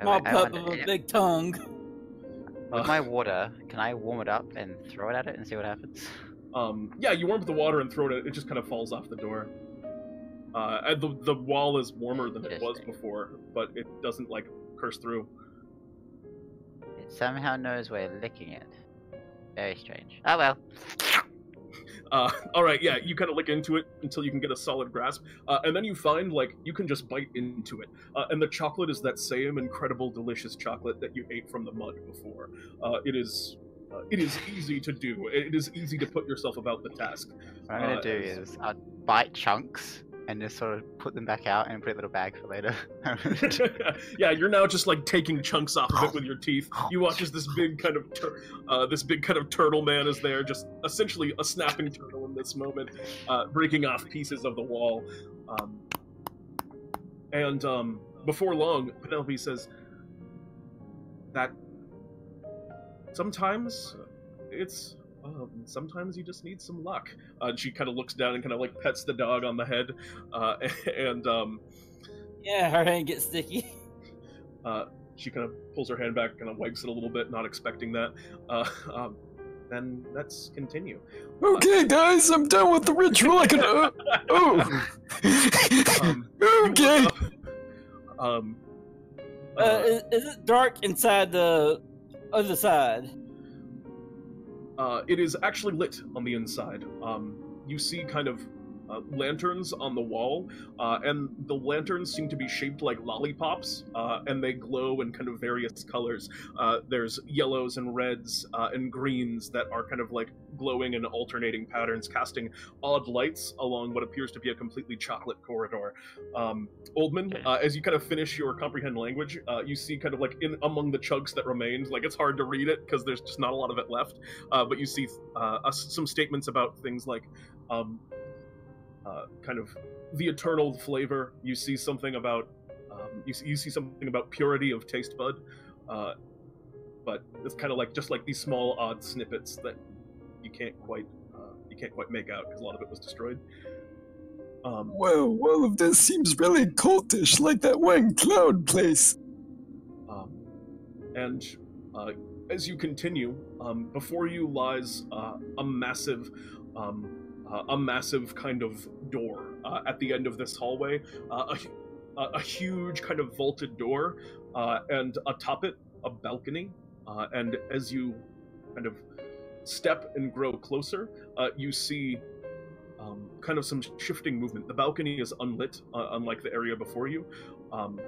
Small I pup wonder- with big tongue. Uh, my water, can I warm it up and throw it at it and see what happens? Um, yeah, you warm up the water and throw it. It just kind of falls off the door. Uh, the the wall is warmer than it was before, but it doesn't like curse through. It somehow knows we're licking it. Very strange. Oh well. Uh, all right, yeah, you kind of look into it until you can get a solid grasp, uh, and then you find like you can just bite into it, uh, and the chocolate is that same incredible, delicious chocolate that you ate from the mud before. Uh, it is. Uh, it is easy to do. It is easy to put yourself about the task. What I'm gonna Uh, do is I'll bite chunks and just sort of put them back out and put a little bag for later. yeah, you're now just like taking chunks off of it with your teeth. You watch as this big kind of tur- uh, this big kind of turtle man is there, just essentially a snapping turtle in this moment, uh, breaking off pieces of the wall. Um, and um, before long, Penelope says that sometimes it's. Um, sometimes you just need some luck. Uh, she kind of looks down and kind of like pets the dog on the head, uh, and um, Yeah, her hand gets sticky. uh, she kind of pulls her hand back, kind of wipes it a little bit, not expecting that. Uh, um, then let's continue. Okay, guys, I'm done with the ritual. I can. Uh, oh. Um, okay. up, um, Uh, is, is it dark inside the other side? Uh, it is actually lit on the inside. Um, you see kind of uh, lanterns on the wall, uh, and the lanterns seem to be shaped like lollipops, uh, and they glow in kind of various colors. Uh, there's yellows and reds uh, and greens that are kind of like glowing in alternating patterns, casting odd lights along what appears to be a completely chocolate corridor. Um, Oldman, uh, as you kind of finish your comprehend language, uh, you see kind of like in among the chunks that remained, like it's hard to read it because there's just not a lot of it left. Uh, but you see uh, some statements about things like um, uh, kind of the eternal flavor. You see something about um, you, see, you see something about purity of taste bud. Uh, but it's kind of like just like these small odd snippets that you can't quite uh, you can't quite make out because a lot of it was destroyed. Um, Well, all of this seems really cultish, like that one cloud place. Um, and uh, as you continue, um, before you lies uh, a massive, um, uh, a massive kind of door uh, at the end of this hallway, uh, a, a, a huge kind of vaulted door, uh, and atop it a balcony. Uh, and as you kind of step and grow closer, uh, you see. Um, kind of some shifting movement. The balcony is unlit, uh, unlike the area before you, um,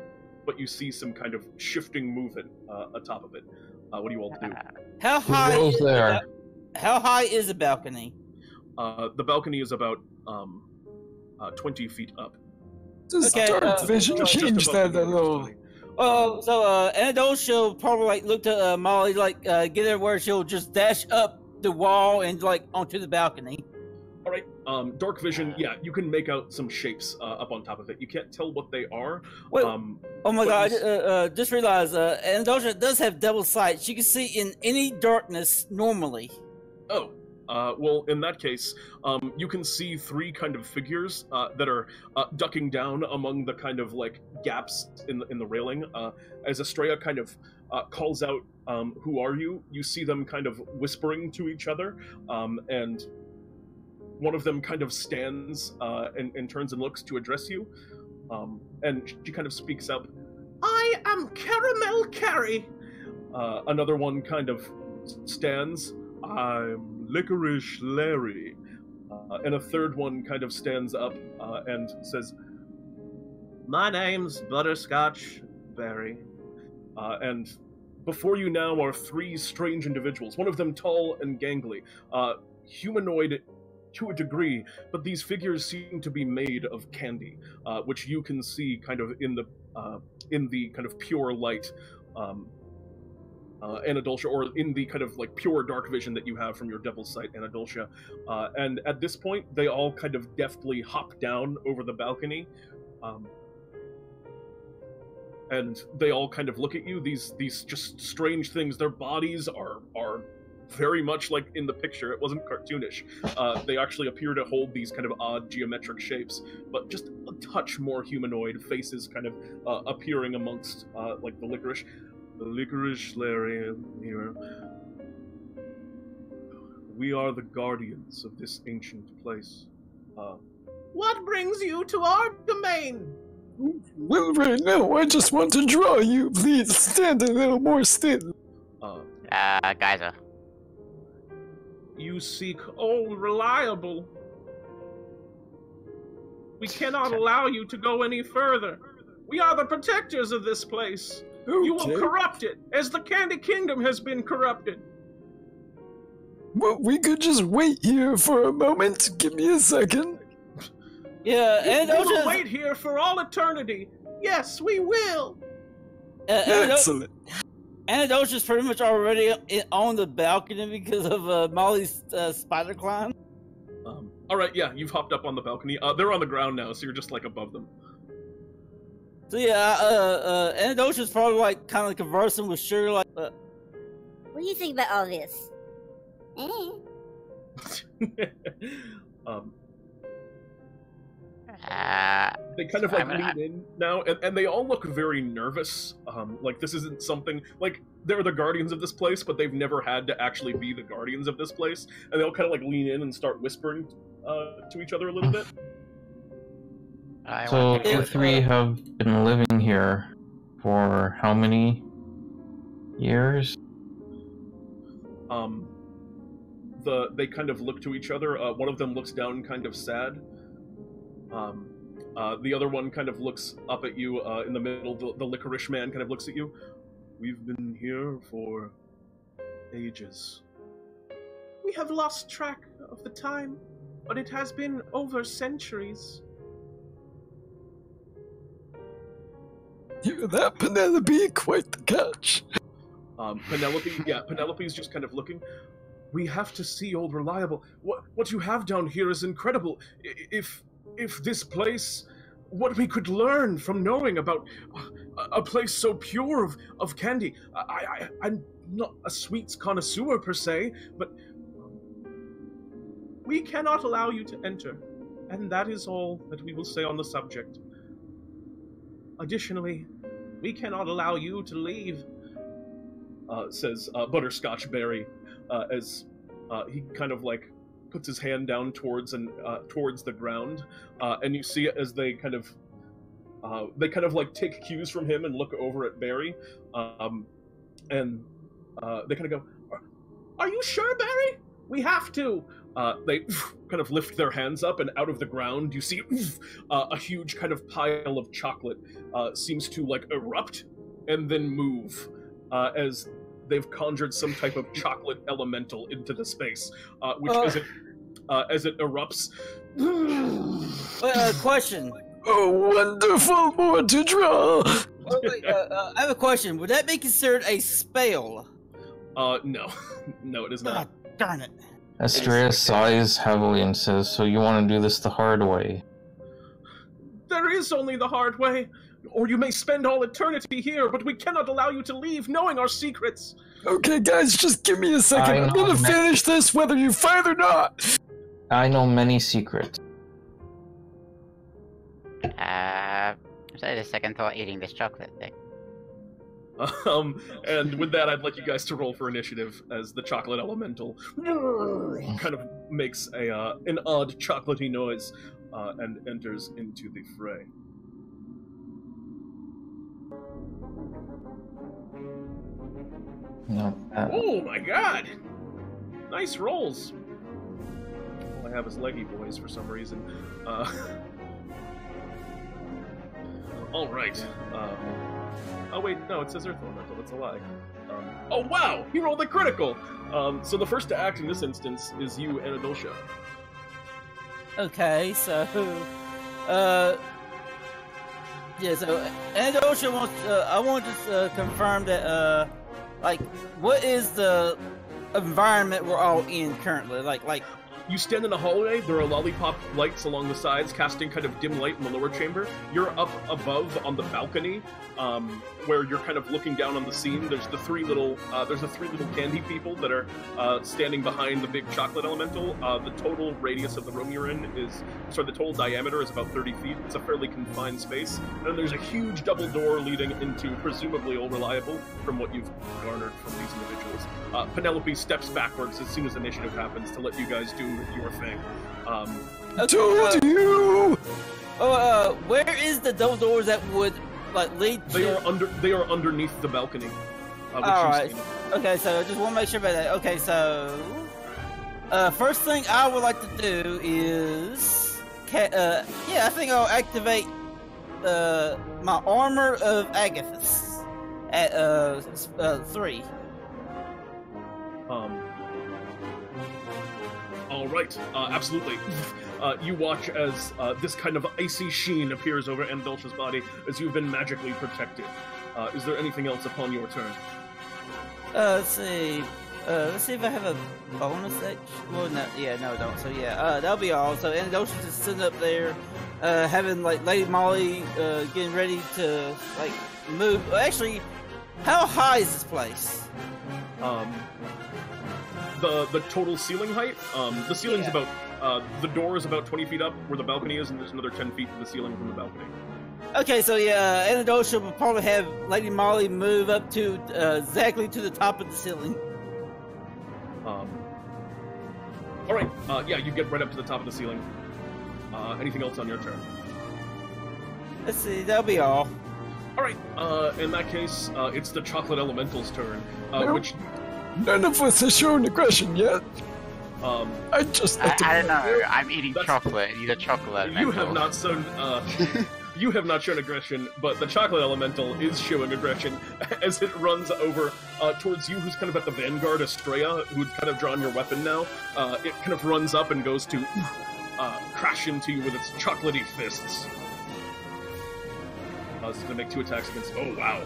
but you see some kind of shifting movement uh, atop of it. Uh, what do you all do? How high? goes is the there? bal- How high is the balcony? Uh, the balcony is about um, uh, 20 feet up. Does Okay, dark uh, vision Just- just change above that the a door, little? actually. Oh, so uh, Anadol probably like look to uh, Molly, like uh, get her where she'll just dash up the wall and like onto the balcony. All right. Um, dark vision. Yeah, you can make out some shapes uh, up on top of it. You can't tell what they are. Wait, Um, oh my god! you Uh, uh, just realized uh, Anadol does have devil's sight. She can see in any darkness normally. oh. Uh, well, in that case, um, you can see three kind of figures uh, that are uh, ducking down among the kind of like gaps in the, in the railing. Uh, as Estrella kind of uh, calls out, um, "Who are you?" You see them kind of whispering to each other, um, and one of them kind of stands uh, and, and turns and looks to address you, um, and she kind of speaks up. I am Caramel Carrie. Uh, another one kind of stands. I'm Licorice Larry. Uh, and a third one kind of stands up uh, and says, My name's Butterscotch Barry. Uh, and before you now are three strange individuals, one of them tall and gangly, uh, humanoid to a degree, but these figures seem to be made of candy, uh, which you can see kind of in the uh, in the kind of pure light um, uh, Anadoltia, or in the kind of like pure dark vision that you have from your devil's sight, Anadoltia. Uh, and at this point, they all kind of deftly hop down over the balcony. Um, and they all kind of look at you. These these just strange things. Their bodies are are very much like in the picture. It wasn't cartoonish. Uh, they actually appear to hold these kind of odd geometric shapes, but just a touch more humanoid. Faces kind of uh, appearing amongst uh, like the licorice, the licorice Larry here. We are the guardians of this ancient place. Uh, what brings you to our domain? Well, right now, I just want to draw you. Please stand a little more still. Uh, Uh, Geyser. you seek Ol' Reliable. We cannot allow you to go any further. We are the protectors of this place. You will Okay. corrupt it, as the Candy Kingdom has been corrupted. Well, we could just wait here for a moment. Give me a second. Yeah, You will Anadol. wait here for all eternity. Yes, we will. Uh, Anadol- Excellent. Anadoltia's pretty much already on the balcony because of uh, Molly's uh, spider climb. Um, all right, yeah, you've hopped up on the balcony. Uh, they're on the ground now, so you're just like above them. So yeah, uh, uh, Anadoltia's probably like kind of conversing with Sugar, like, uh, What do you think about all this? Eh? um, Uh, they kind of like I'm lean gonna- in now, and, and they all look very nervous. Um, like this isn't something like they're the guardians of this place, but they've never had to actually be the guardians of this place, and they all kind of like lean in and start whispering uh, to each other a little bit. I So you go- three have been living here for how many years? Um, the they kind of look to each other. Uh, one of them looks down, kind of sad. Um, uh, the other one kind of looks up at you uh, in the middle. The, the licorice man kind of looks at you. We've been here for ages. We have lost track of the time, but it has been over centuries. Hear that, Penelope? Quite the catch. Um, Penelope, yeah, Penelope's just kind of looking. We have to see old reliable. What what you have down here is incredible. If if this place, what we could learn from knowing about a, a place so pure of, of candy. I, I I'm not a sweets connoisseur per se, but we cannot allow you to enter, and that is all that we will say on the subject. Additionally, we cannot allow you to leave uh, says uh, Butterscotch Barry, uh, as uh, he kind of like puts his hand down towards and uh, towards the ground, uh, and you see it as they kind of they kind of like take cues from him and look over at Barry, um, and they kind of go, "Are- "Are you sure, Barry? We have to." Uh, they kind of lift their hands up, and out of the ground, you see uh, a huge kind of pile of chocolate uh, seems to like erupt and then move uh, as they've conjured some type of chocolate elemental into the space, uh, which as it uh, as it erupts. Wait, uh, question. Oh, wonderful, more to draw. Oh, wait, uh, uh, I have a question. Would that be considered a spell? Uh, no, no, it is God not. darn it. Astraea sighs heavily and says, So you want to do this the hard way? There is only the hard way, or you may spend all eternity here. But we cannot allow you to leave, knowing our secrets. Okay, guys, just give me a second. I I'm gonna finish this whether you fight or not. I know many secrets. Uh, so I had a second thought eating this chocolate thing. Um, and with that, I'd like you guys to roll for initiative as the chocolate elemental kind of makes a uh, an odd chocolatey noise uh, and enters into the fray. No. uh, Oh my god! Nice rolls. All I have is leggy boys for some reason. Uh, all right. Oh wait, no, it says Earth Elemental. That's a lie. Um, oh wow, he rolled a critical. Um, so the first to act in this instance is you, Anadoltia. Okay, so, uh, yeah. So, Andosha wants. Uh, I want to just, uh, confirm that, uh, like, what is the environment we're all in currently? Like, like, You stand in a hallway. There are lollipop lights along the sides, casting kind of dim light in the lower chamber. You're up above on the balcony, um, where you're kind of looking down on the scene. There's the three little, uh, there's the three little candy people that are uh, standing behind the big chocolate elemental. Uh, the total radius of the room you're in is, sorry, the total diameter is about 30 feet. It's a fairly confined space, and then there's a huge double door leading into presumably old reliable from what you've garnered from these individuals. Uh, Penelope steps backwards as soon as initiative happens to let you guys do your thing. Um, okay, uh, you. oh, uh, where is the double doors that would like lead to? they are under. They are underneath the balcony. Uh, All right. Okay, so I just want to make sure about that. Okay, so uh, first thing I would like to do is, ca- uh, yeah, I think I'll activate uh, my armor of Agathys at uh, uh three. Um, all right, uh, absolutely. Uh, you watch as uh, this kind of icy sheen appears over Andolcha's body as you've been magically protected. Uh, is there anything else upon your turn? Uh, let's see. Uh, let's see if I have a bonus action. Well, no, yeah, no, I don't. So yeah, uh, that'll be all. So Andosha's just sitting up there, uh, having like Lady Molly, uh, getting ready to like move. well, Actually, how high is this place? Um, the the total ceiling height. Um, the ceiling's Yeah. about Uh, the door is about 20 feet up where the balcony is, and there's another 10 feet to the ceiling from the balcony. Okay, so yeah, Anadosha will probably have Lady Molly move up to uh, exactly to the top of the ceiling. Um, all right, uh, yeah, you get right up to the top of the ceiling. Uh, anything else on your turn? Let's see, that'll be all. All right, uh, in that case, uh, it's the chocolate elemental's turn, uh, Nope. which None of us has shown aggression yet. Um, I just I, I don't know. I'm eating That's- chocolate. He's a chocolate. you have not shown uh, you have not shown aggression, but the chocolate elemental is showing aggression as it runs over uh, towards you, who's kind of at the vanguard, Estrella, who's kind of drawn your weapon now. Uh, it kind of runs up and goes to uh, crash into you with its chocolatey fists. Uh, it's gonna make two attacks against. Oh wow!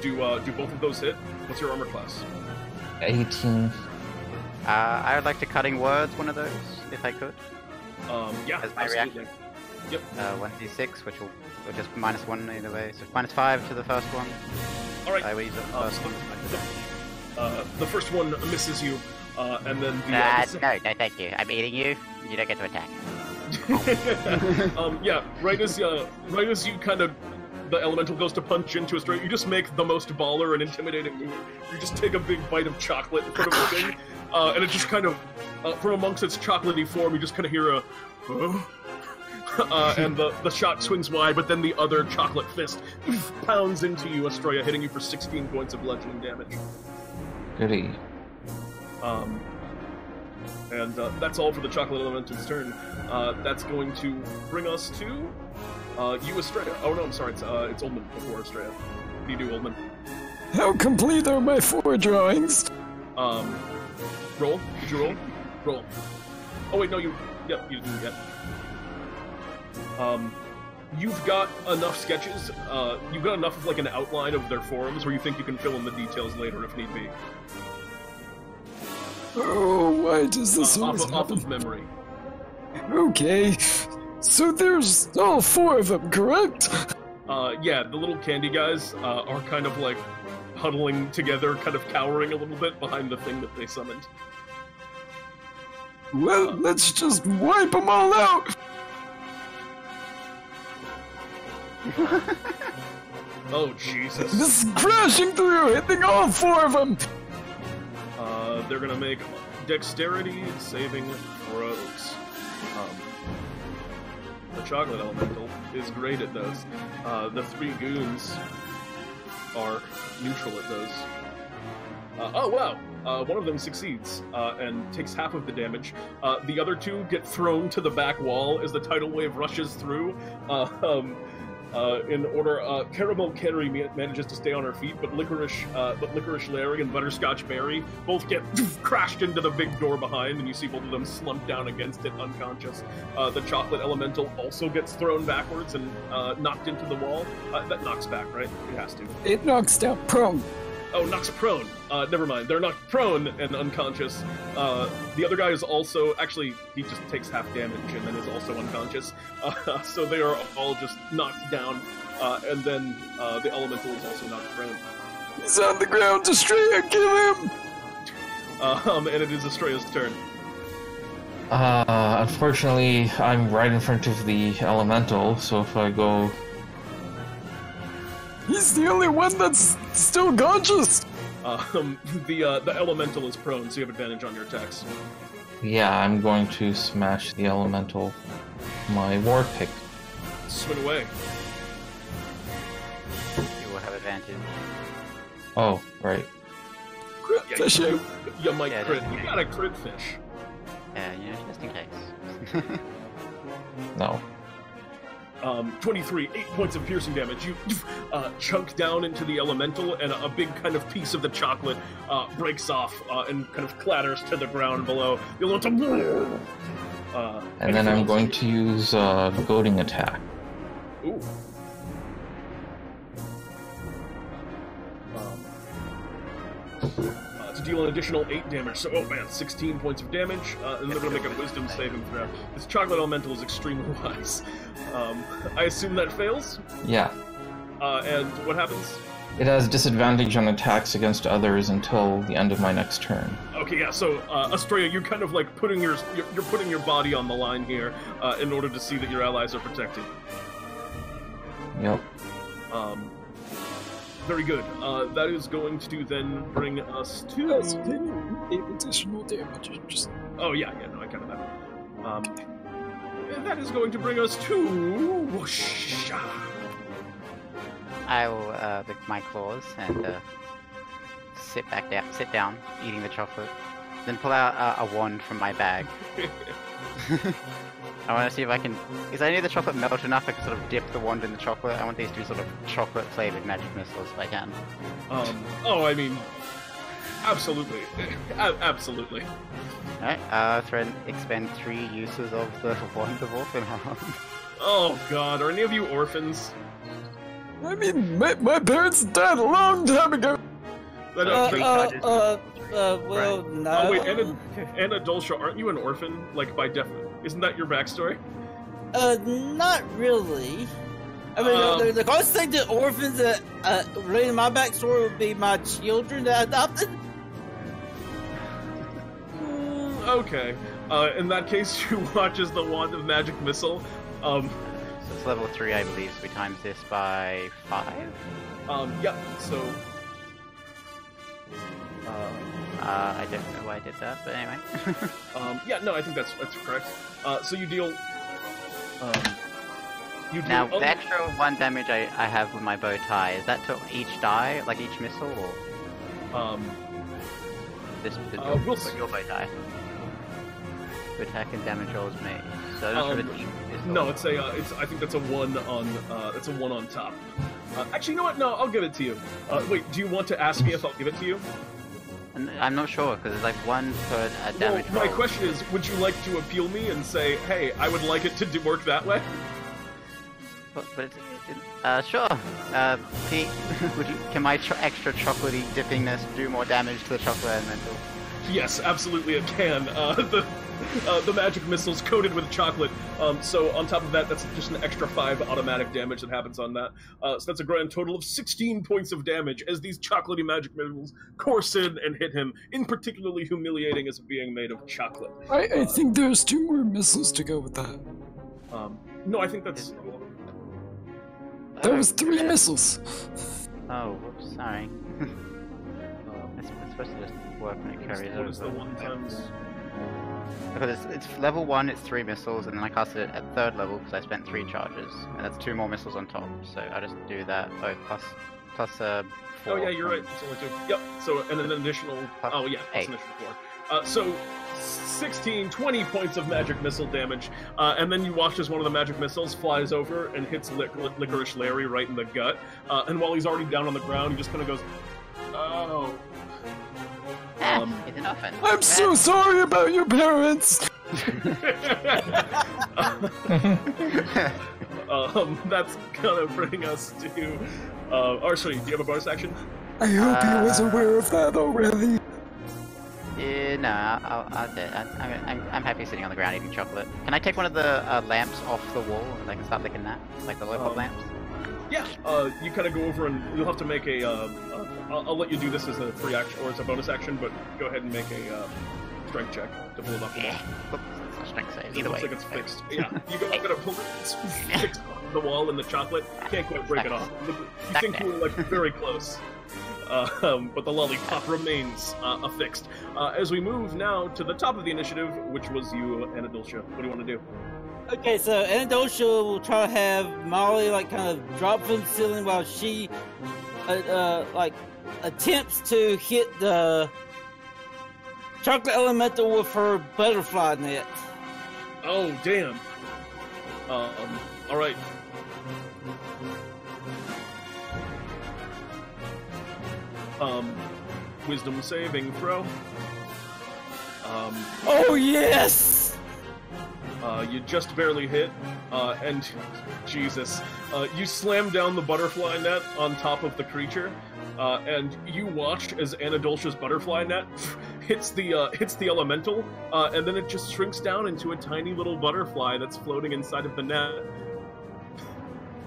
Do uh, do both of those hit? What's your armor class? 18. Uh, I would like to cutting words one of those, if I could. Um, yeah, As my absolutely. Uh, one d six, which will, will just minus one either way. So minus five to the first one. All right. I will use the Uh, first one. Uh, the first one misses you, uh, and then the, Uh, uh, the no, no, thank you. I'm eating you. You don't get to attack. um, yeah, right as uh, right as you kind of the elemental goes to punch into a straight, you just make the most baller and intimidating move. You just take a big bite of chocolate in front of the thing, uh, and it just kind of uh, from amongst its chocolatey form, you just kind of hear a. "Huh?" Uh, and the, the shot swings wide, but then the other chocolate fist pounds into you, Estrella, hitting you for 16 points of bludgeoning damage. Goody. Um, and uh, that's all for the Chocolate Elemental's turn. Uh, that's going to bring us to uh, you, Estrella. Oh no, I'm sorry, it's uh, it's Oldman before Estrella. What do you do, Oldman? How complete are my four drawings? Um, roll. Did you roll? Roll. Oh wait, no, you. Yep, you didn't yet. Um, you've got enough sketches. Uh, you've got enough of like an outline of their forums where you think you can fill in the details later if need be. Oh, why does this Uh, off, of, off of memory. Okay, so there's all four of them, correct? Uh, yeah, the little candy guys uh, are kind of like huddling together, kind of cowering a little bit behind the thing that they summoned. Well, let's just wipe them all out. Oh Jesus! This is crashing through, hitting all four of them. Uh, they're gonna make dexterity saving throws. Um, the chocolate elemental is great at those. Uh, the three goons are neutral at those. Uh, oh wow! Uh, one of them succeeds uh, and takes half of the damage. Uh, the other two get thrown to the back wall as the tidal wave rushes through. Uh, um, uh, in order, uh, Caramel Carrie ma- manages to stay on her feet, but Licorice, uh, but Licorice Larry and Butterscotch Barry both get crashed into the big door behind, and you see both of them slump down against it, unconscious. Uh, the Chocolate Elemental also gets thrown backwards and uh, knocked into the wall. Uh, that knocks back, right? It has to. It knocks down prone. Oh, knocks prone. Uh, never mind. They're knocked prone and unconscious. Uh, the other guy is also actually he just takes half damage and then is also unconscious. Uh, so they are all just knocked down. Uh, and then uh, the elemental is also knocked prone. He's on the ground. Estrella, kill him. Um, and it is Estrella's turn. Uh, unfortunately, I'm right in front of the elemental, so if I go. He's the only one that's still conscious. Um, the uh, the elemental is prone, so you have advantage on your attacks. Yeah, I'm going to smash the elemental. My war pick. Swing away. You will have advantage. Oh, right. Crit Yeah, fish you, you might Yeah, crit. You got a crit fish. Yeah, you know, just in case. No. Um, 23, 8 points of piercing damage. You uh, chunk down into the elemental, and a, a big kind of piece of the chocolate uh, breaks off uh, and kind of clatters to the ground below. The elemental. Uh, And then I'm going to use uh, goading attack. Ooh. Um, to deal an additional 8 damage. So, oh man, 16 points of damage. Uh, and they're to make a wisdom saving throw. This chocolate elemental is extremely wise. Um, I assume that fails. Yeah. Uh, and what happens? It has disadvantage on attacks against others until the end of my next turn. Okay, yeah. So, uh, you're kind of like putting your you're, you're putting your body on the line here uh, in order to see that your allies are protected. Yep. Um, very good. Uh, that is going to then bring us to. That's additional damage. Just Oh yeah, yeah. No, I counted that. Um, and that is going to bring us to. Woosh. I will uh, lick my claws and uh, sit back down, sit down, eating the chocolate. Then pull out uh, a wand from my bag. I want to see if I can. Is any of the chocolate melt enough? I can sort of dip the wand in the chocolate. I want these to be sort of chocolate flavored magic missiles if I can. Um, oh, I mean, absolutely, A- absolutely. Alright, uh, thread, expend three uses of the wand of orphan harm. Oh God, are any of you orphans? I mean, my, my parents died a long time ago. That Uh, three uh, charges. uh, uh, well, no. Oh wait, Anna, Anna Dulcia, aren't you an orphan? Like by def, isn't that your backstory? Uh, not really. I mean, Um, the, the closest thing to orphans that uh, related to my backstory would be my children that I adopted. Mm, okay. Uh, in that case, you watch as the wand of magic missile. Um, So it's level three, I believe, so we times this by five. um, yep. So. Uh, I don't know why I did that, but anyway. um, yeah, no, I think that's that's correct. Uh, so you deal. Um, you deal. now, oh, the extra one damage I, I have with my bow tie, is that to each die, like each missile, or um, this the, Uh, your, we'll your bow tie? To attack and damage rolls made. So not sure Um, it's no, it's a. Uh, it's. I think that's a one on. Uh, it's a one on top. Uh, actually, you know what? No, I'll give it to you. Uh, wait, do you want to ask me if I'll give it to you? And I'm not sure, because it's like one per uh, Well, my roll. question is, would you like to appeal me and say, "Hey, I would like it to do work that way"? But, but uh, sure. Uh, Pete, would you, can my cho- extra chocolatey dippingness do more damage to the chocolate elemental? Yes, absolutely, it can. Uh, the uh, the magic missile's coated with chocolate. Um, so on top of that, that's just an extra five automatic damage that happens on that. Uh, so that's a grand total of 16 points of damage as these chocolatey magic missiles course in and hit him. In particularly humiliating as being made of chocolate. I, I think there's two more missiles to go with that. Um, no, I think that's. That was three missiles. Oh, whoops, sorry. It's, it's supposed to just work when it carries what is the one times? Because it's, it's level 1, it's 3 missiles, and then I cast it at third level because I spent 3 charges. And that's 2 more missiles on top, so I just do that. Oh, plus, plus uh, 4. Oh yeah, you're right. It's only two. Yep. So and then an additional. Plus Oh yeah, plus eight. an additional four. Uh, so 16, 20 points of magic missile damage, uh, and then you watch as one of the magic missiles flies over and hits Lic- Licorice Larry right in the gut. Uh, and while he's already down on the ground, he just kind of goes, "Oh." Um, it's an offense. I'm so sorry about your parents. um, that's gonna bring us to. Uh, or sorry, do you have a bonus action? I hope he was Uh, aware of that already. Yeah, no, I'll, I'll, I'll do it. I, I'm, I'm, I'm happy sitting on the ground eating chocolate. Can I take one of the uh, lamps off the wall and I can start licking that? Like the local Um, lamps? Yeah, uh, you kind of go over and you'll have to make a. Uh, uh, I'll, I'll let you do this as a free action or as a bonus action, but go ahead and make a uh, strength check to pull it off. the wall. Yeah. Oops, strength save. It Either looks way. like it's fixed. Yeah, you go up and pull it. It's fixed on the wall in the chocolate. Can't quite break it off. You think you were like very close. Uh, um, but the lollipop remains uh, affixed. Uh, as we move now to the top of the initiative, which was you, Anadoltia. What do you want to do? Okay, so Anadosha will try to have Molly like kind of drop from the ceiling while she uh, uh like attempts to hit the chocolate elemental with her butterfly net. Oh, damn. Um, all right. Um, wisdom saving throw. Um, Oh yes! uh, you just barely hit, uh, and Jesus, uh, you slam down the butterfly net on top of the creature, uh, and you watch as Anadoltia's butterfly net hits the uh, hits the elemental, uh, and then it just shrinks down into a tiny little butterfly that's floating inside of the net.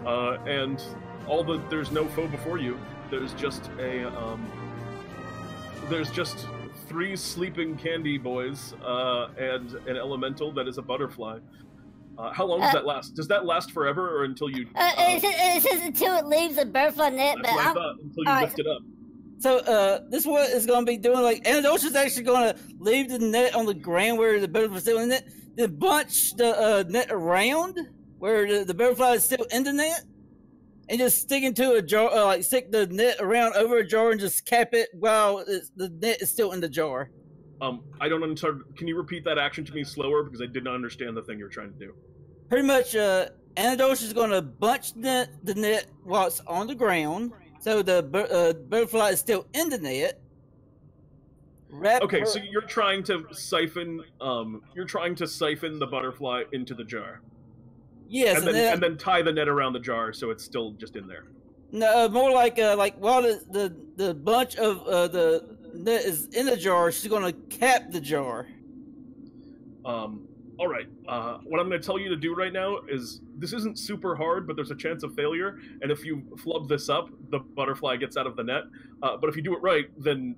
Uh, and all the there's no foe before you. There's just a um, there's just three sleeping candy boys uh, and an elemental that is a butterfly. Uh, how long does Uh, that last? Does that last forever, or until you? Uh, it, says, it says until it leaves the butterfly net, that's but I I'm, thought. Until you alright. lift it up. So uh, this one is going to be doing like Anadosha's actually going to leave the net on the ground where the butterfly is still in it, then bunch the uh, net around where the, the butterfly is still in the net, and just stick into a jar, uh, like stick the net around over a jar and just cap it while it's, the net is still in the jar. Um, I don't understand. Can you repeat that action to me slower because I did not understand the thing you're trying to do. Pretty much, uh, Anadosha is going to bunch the, the net while it's on the ground, so the uh, butterfly is still in the net. Wrap Okay, her- so you're trying to siphon. Um, you're trying to siphon the butterfly into the jar, yes, and then and then tie the net around the jar so it's still just in there. No, uh, more like uh, like while the, the the bunch of uh, the net is in the jar, she's gonna cap the jar. Um, all right. Uh, what I'm going to tell you to do right now is this isn't super hard, but there's a chance of failure. And if you flub this up, the butterfly gets out of the net. Uh, but if you do it right, then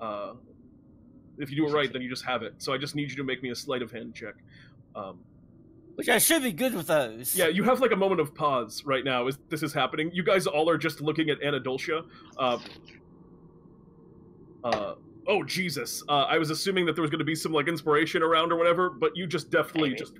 uh, if you do it right, then you just have it. So I just need you to make me a sleight of hand check. Um, Which I should be good with those. yeah, you have like a moment of pause right now as this is happening. You guys all are just looking at Anadoltia. Uh, uh, oh Jesus! Uh, I was assuming that there was going to be some like inspiration around or whatever, but you just definitely Maybe. just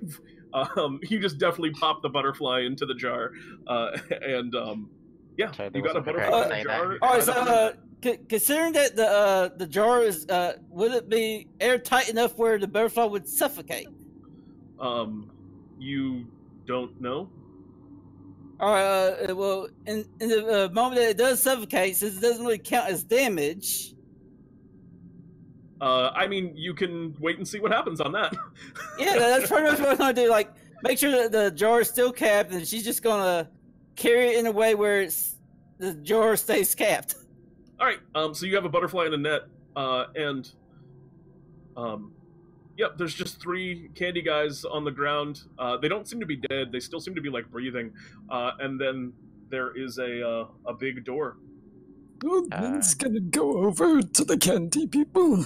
um, you just definitely popped the butterfly into the jar, uh, and um, yeah, Sorry, you got a butterfly in the jar. that. All right, so up in the- uh, c- considering that the uh, the jar is uh, would it be airtight enough where the butterfly would suffocate? um, you don't know. All right, uh, well, in in the uh, moment that it does suffocate, since it doesn't really count as damage. Uh, I mean, you can wait and see what happens on that. Yeah, that's pretty much what I'm gonna do. Like, make sure that the jar is still capped, and she's just gonna carry it in a way where it's the jar stays capped. All right. Um. So you have a butterfly in a net. Uh. And. Um. Yep. There's just three candy guys on the ground. Uh. They don't seem to be dead. They still seem to be like breathing. Uh. And then there is a uh, a big door. Oldman's gonna go over to the candy people,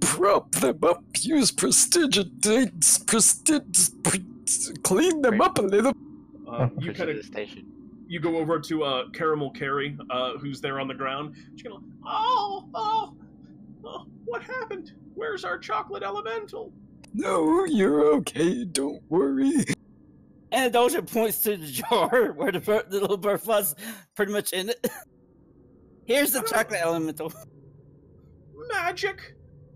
prop them up, use prestidigitates, prestig, pre- clean them up a little. Uh, you kind of station. you go over to uh, Caramel Carrie, uh, who's there on the ground. She's gonna, oh, oh, oh, what happened? Where's our chocolate elemental? No, you're okay, don't worry. And Doja points to the jar where the, bir- the little butterfly's pretty much in it. Here's the chocolate elemental. Magic!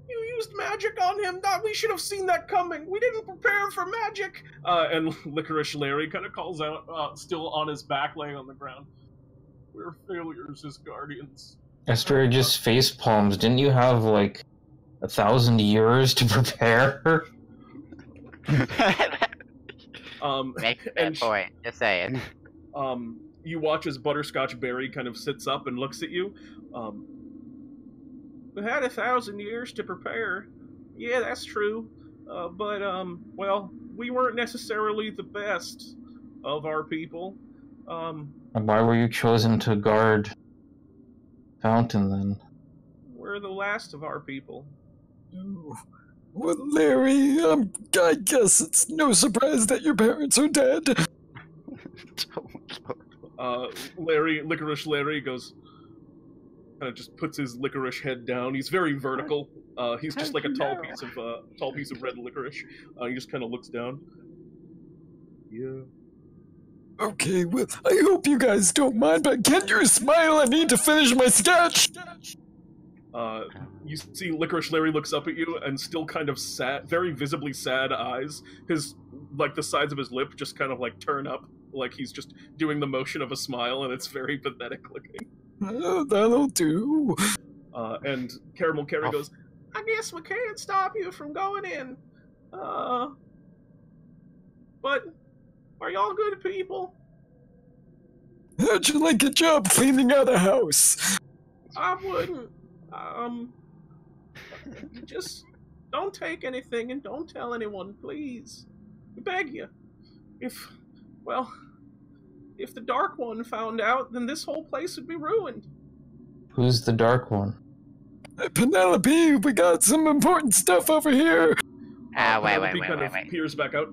You used magic on him. That we should have seen that coming. We didn't prepare for magic. Uh, and Licorice Larry kind of calls out, uh, still on his back, laying on the ground. We're failures as guardians. Esther just face palms. Didn't you have like a thousand years to prepare? Um, Make that point. Just saying. um, you watch as Butterscotch Barry kind of sits up and looks at you. Um, we had a thousand years to prepare. Yeah, that's true. Uh, but um, well, we weren't necessarily the best of our people. Um, And Why were you chosen to guard Fountain then? we're the last of our people. Oh, Well, Larry, um, I guess it's no surprise that your parents are dead. Uh, Larry, licorice Larry goes, kind of just puts his licorice head down. He's very vertical. Uh, he's just like a tall piece of uh, tall piece of red licorice. Uh, he just kind of looks down. Yeah. Okay, well, I hope you guys don't mind, but can you smile? I need to finish my sketch. Uh, you see, licorice Larry looks up at you and still kind of sad, very visibly sad eyes. His like the sides of his lip just kind of like turn up, like he's just doing the motion of a smile, and it's very pathetic looking. Uh, that'll do. Uh, and Caramel Carrie Oh. goes, I guess we can't stop you from going in. Uh, but are y'all good people? How'd you like a job cleaning out a house? I wouldn't. Um, just don't take anything and don't tell anyone, please. We beg you. If, well, if the Dark One found out, then this whole place would be ruined. Who's the Dark One? Hey, Penelope, we got some important stuff over here. Ah, wait, Penelope wait, wait, kind wait, of wait. peers back out.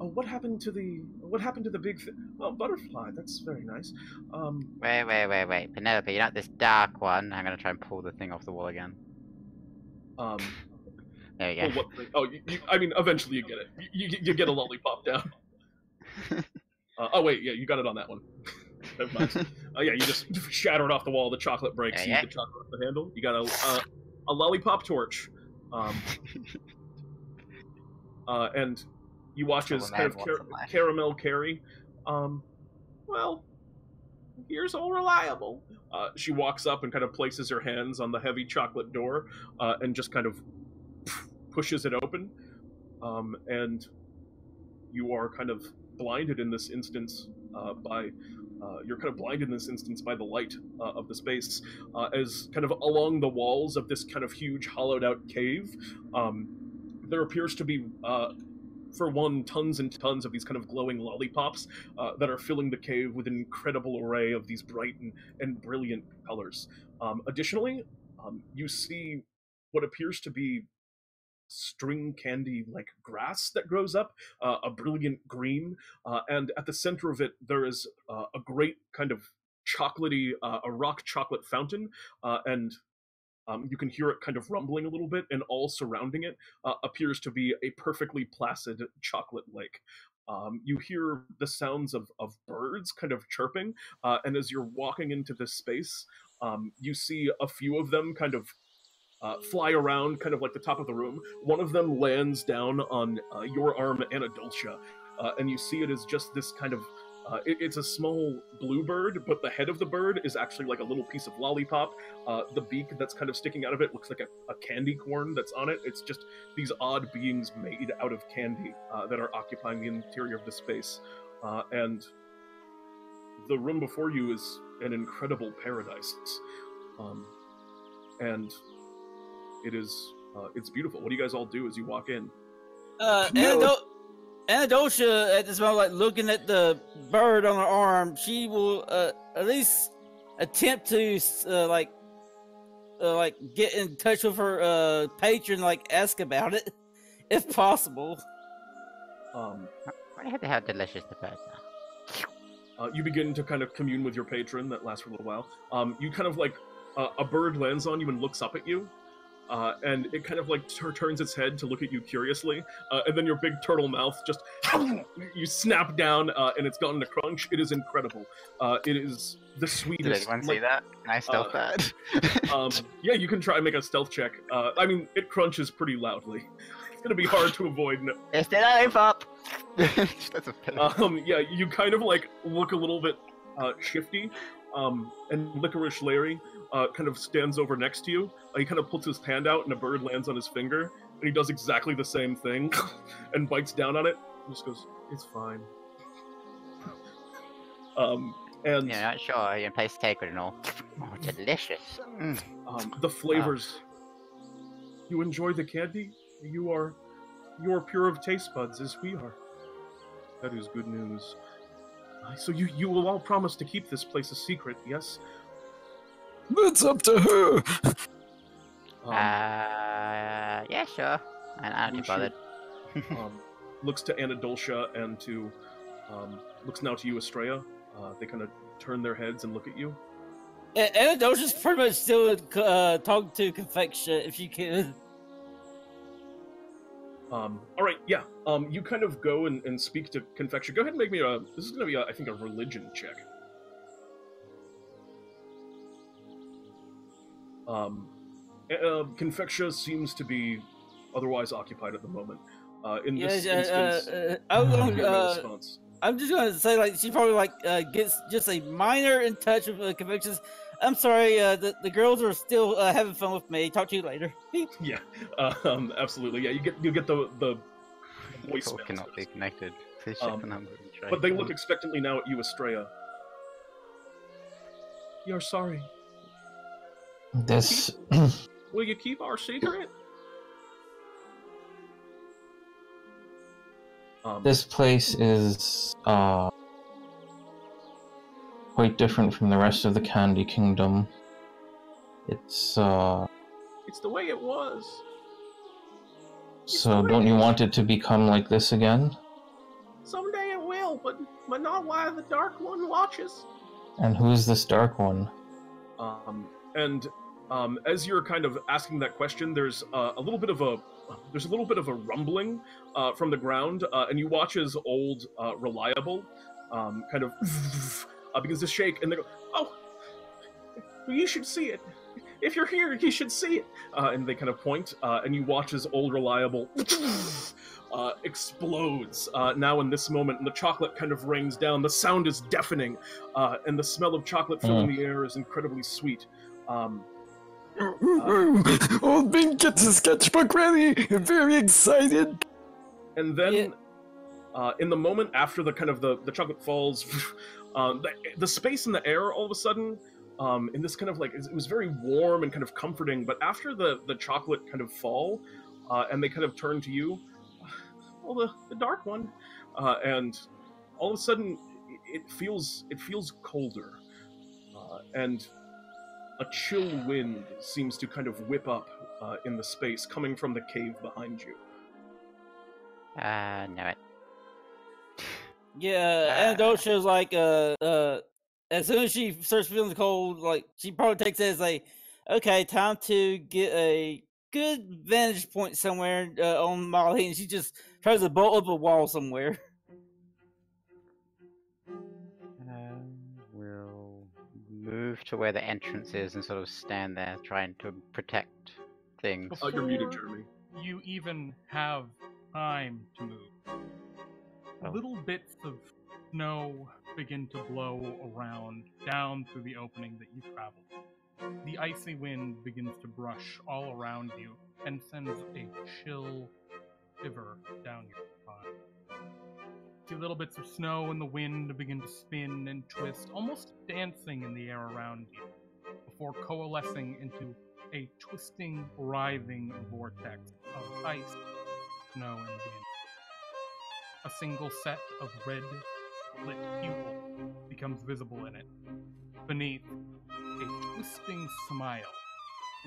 Oh, what happened to the what happened to the big thi- oh butterfly? That's very nice. Um, Wait, wait, wait, wait. Penelope, you're not this dark one. I'm gonna try and pull the thing off the wall again. um, There we well, go. what? Oh, you, you, I mean, eventually you get it. You, you, you get a lollipop down. Uh, oh wait, yeah, you got it on that one. Never mind. Oh yeah, you just shatter it off the wall. The chocolate breaks. Yeah, You yeah. get the chocolate off the handle. You got a uh, a lollipop torch. Um, uh, and you watch as kind of car- caramel Carrie. Um, well, here's Ol' Reliable. Uh, she walks up and kind of places her hands on the heavy chocolate door uh, and just kind of pushes it open. Um, and you are kind of blinded in this instance uh, by uh, you're kind of blinded in this instance by the light uh, of the space uh, as kind of along the walls of this kind of huge hollowed out cave um, there appears to be uh, for one tons and tons of these kind of glowing lollipops uh, that are filling the cave with an incredible array of these bright and, and brilliant colors. Um, additionally um, you see what appears to be string candy like grass that grows up uh, a brilliant green uh, and at the center of it there is uh, a great kind of chocolatey uh, a rock chocolate fountain uh, and um, you can hear it kind of rumbling a little bit and all surrounding it uh, appears to be a perfectly placid chocolate lake um, you hear the sounds of, of birds kind of chirping and as you're walking into this space um, you see a few of them kind of uh, fly around kind of like the top of the room. One of them lands down on uh, your arm, Anadoltia, uh, and you see it as just this kind of. Uh, it- it's a small blue bird, but the head of the bird is actually like a little piece of lollipop. Uh, the beak that's kind of sticking out of it looks like a, a candy corn that's on it. It's just these odd beings made out of candy uh, that are occupying the interior of the space. And the room before you is an incredible paradise. Um, and it is uh, it's beautiful. What do you guys all do as you walk in? Uh, No. Anado- Anadoltia at this moment, like looking at the bird on her arm, she will uh, at least attempt to uh, like uh, like get in touch with her uh, patron, like ask about it, if possible. Um, Why the hell delicious the birds are? uh, you begin to kind of commune with your patron. That lasts for a little while. Um, you kind of like uh, a bird lands on you and looks up at you. Uh, and it kind of like tur- turns its head to look at you curiously, uh, and then your big turtle mouth just you snap down, uh, and it's gone to crunch. It is incredible. Uh, it is the Did sweetest. anyone like- see that? Can I stealth uh, that? um, yeah, you can try and make a stealth check. Uh, I mean, it crunches pretty loudly. It's gonna be hard to avoid. No- it's the lollipop! That's a. Um, yeah, you kind of like look a little bit uh, shifty. Um, and Licorice Larry uh, kind of stands over next to you. Uh, he kind of puts his hand out, and a bird lands on his finger, and he does exactly the same thing, and bites down on it. And just goes, "It's fine." um, and You're not sure, in place sacred and all. Oh, delicious. Mm. um, the flavors. You enjoy the candy. You are, you are pure of taste buds as we are. That is good news. Uh, so you you will all promise to keep this place a secret, yes? That's up to her. Um, Uh, yeah, sure. And I'm You not too bothered. um, looks to Anadoltia and to um, looks now to you, Astraea. Uh, they kind of turn their heads and look at you. A- Anadoltia's pretty much still uh, talking to Confectia, if you can. Um, all right, yeah. Um, you kind of go and, and speak to Confection. Go ahead and make me a. This is going to be, a, I think, a religion check. Um, uh, Confectia seems to be otherwise occupied at the moment. Uh, in Yeah, this uh, instance, uh, uh, I was you gonna, get no uh, response. I'm just gonna say like she probably like uh, gets just a minor in touch with uh, convictions. I'm sorry, uh, the the girls are still uh, having fun with me. Talk to you later. Yeah, um, absolutely. Yeah, you get you get the the voice. Call cannot be connected. Please check Um, the number. But they look expectantly now at you, Astraea. You're sorry. This Will you keep our secret? Um, this place is uh quite different from the rest of the Candy Kingdom. It's uh It's the way it was. So don't you want it to become like this again? Someday it will, but but not while the Dark One watches. And who is this dark one? Um, and um, as you're kind of asking that question, there's uh, a little bit of a there's a little bit of a rumbling uh, from the ground, uh, and you watch as old uh, reliable um, kind of uh, begins to shake, and they go, "Oh, you should see it. If you're here, you should see it." Uh, and they kind of point, uh, and you watch as Ol' Reliable uh, explodes uh, now in this moment, and the chocolate kind of rains down. The sound is deafening, uh, and the smell of chocolate filling the air is incredibly sweet. Um, Old Bing gets his sketchbook ready. Very excited. and then Yeah. uh, in the moment after the kind of the, the chocolate falls um, the, the space in the air all of a sudden um, in this kind of like it was very warm and kind of comforting but after the the chocolate kind of fall uh, and they kind of turn to you well the, the dark one uh, and all of a sudden it feels it feels colder uh, and a chill wind seems to kind of whip up uh, in the space coming from the cave behind you Uh, know it. Yeah, Anadoltia's like uh uh as soon as she starts feeling the cold, like she probably takes it as a okay, time to get a good vantage point somewhere uh, on Molly, and she just tries to bolt up a wall somewhere. move to where the entrance is and sort of stand there trying to protect things. Oh, you're muted, Before Jeremy. You even have time to move. Oh. Little bits of snow begin to blow around down through the opening that you traveled. The icy wind begins to brush all around you and sends a chill shiver down your spine. See little bits of snow and the wind begin to spin and twist, almost dancing in the air around you, before coalescing into a twisting, writhing vortex of ice, snow, and wind. A single set of red lit pupils becomes visible in it. Beneath, a twisting smile,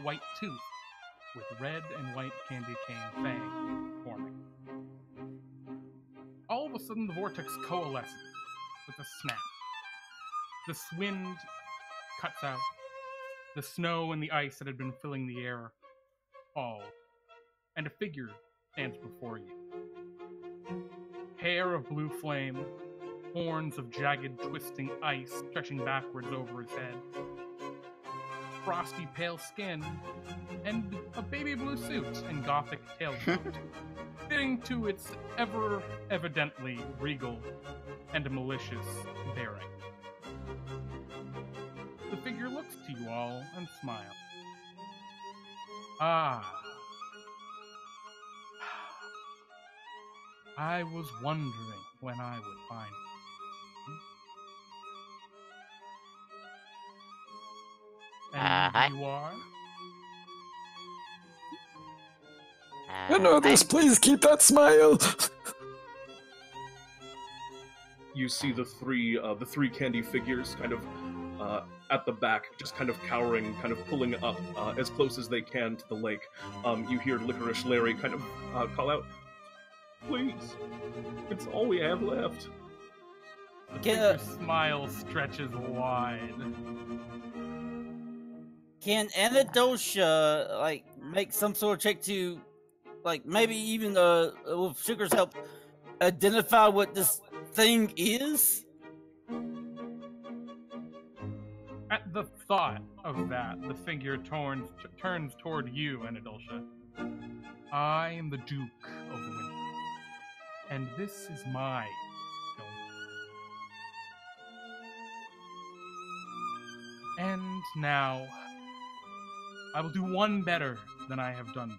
white tooth with red and white candy cane fang forming. Of a sudden, the vortex coalesces with a snap. This wind cuts out. The snow and the ice that had been filling the air fall, and a figure stands before you. Hair of blue flame, horns of jagged, twisting ice stretching backwards over his head, frosty pale skin, and a baby blue suit and gothic tailcoat, fitting to its ever evidently regal and malicious bearing. The figure looks to you all and smiles. Ah. I was wondering when I would find you. Uh, And hi. you are? I know this. Please keep that smile. you see the three uh, the three candy figures kind of uh, at the back, just kind of cowering, kind of pulling up uh, as close as they can to the lake. Um, you hear Licorice Larry kind of uh, call out, "Please, it's all we have left." The Can, figure's uh, smile stretches wide. Can Anadoltia like make some sort of check to like maybe even uh with Sugar's help identify what this thing is? At the thought of that, the figure turns, turns toward you, Anadoltia. I am the Duke of Winter, and this is my. And now, I will do one better than I have done.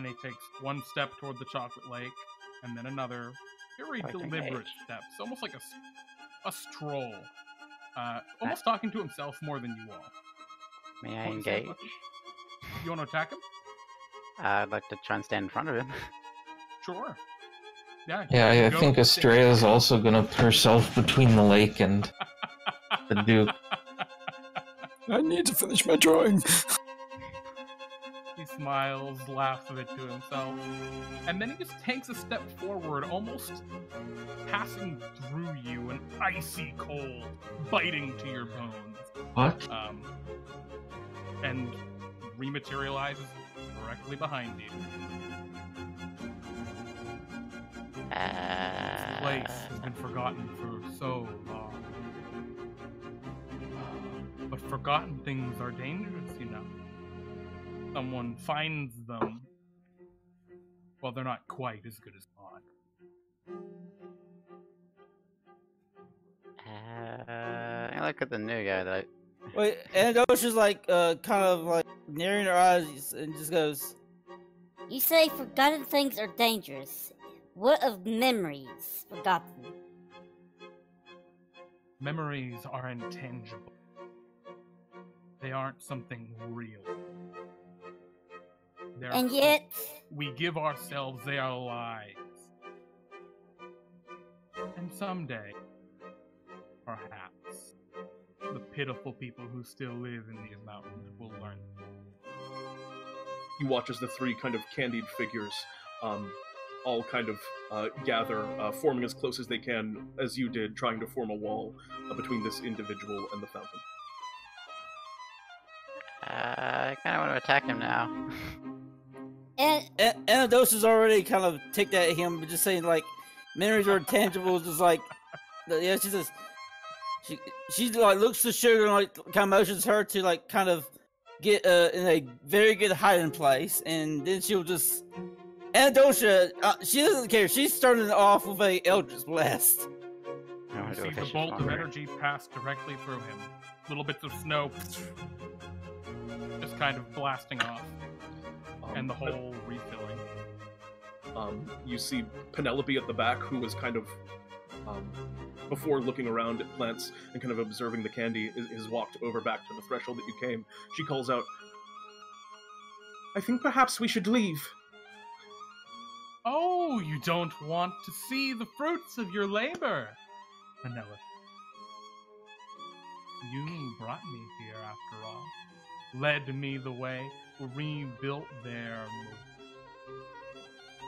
And he takes one step toward the chocolate lake, and then another very Quite deliberate engaged. steps, almost like a, a stroll. Uh, almost talking to himself more than you all. May I engage? much? You want to attack him? I'd like to try and stand in front of him. Sure. Yeah. Yeah, I, I go. think Astraea's also gonna put herself between the lake and the Duke. I need to finish my drawing. He smiles, laughs a bit to himself, and then he just takes a step forward, almost passing through you, an icy cold, biting to your bones, What? um, and rematerializes directly behind you. This place Uh, has been forgotten for so long. But forgotten things are dangerous, you know. Someone finds them. Well, they're not quite as good as gone. uh, I look at the new guy that Wait, and Osha's like, uh, kind of like narrowing her eyes and just goes, You say forgotten things are dangerous. What of memories forgotten? Memories are intangible. They aren't something real. They're And yet, we give ourselves their lives. And someday, perhaps, the pitiful people who still live in these mountains will learn. You watch as the three kind of candied figures um, all kind of uh, gather, uh, forming as close as they can, as you did, trying to form a wall uh, between this individual and the fountain. uh, I kind of want to attack him now. and and Anadoltia's already kind of ticked at him, but just saying like, memories are tangible, just like, yeah, she says, she she like looks to Sugar and like kind of motions her to like kind of get uh in a very good hiding place, and then she'll just. Anadoltia, uh, she doesn't care. She's starting off with a Eldritch Blast. I You want see a the bolt of energy pass directly through him. Little bits of snow just kind of blasting off, and the but, whole refilling. Um, you see Penelope at the back, who was kind of, um, before looking around at plants and kind of observing the candy, is, has walked over back to the threshold that you came. She calls out, I think perhaps we should leave. Oh, you don't want to see the fruits of your labor, Penelope. You brought me here after all, led me the way, rebuilt their.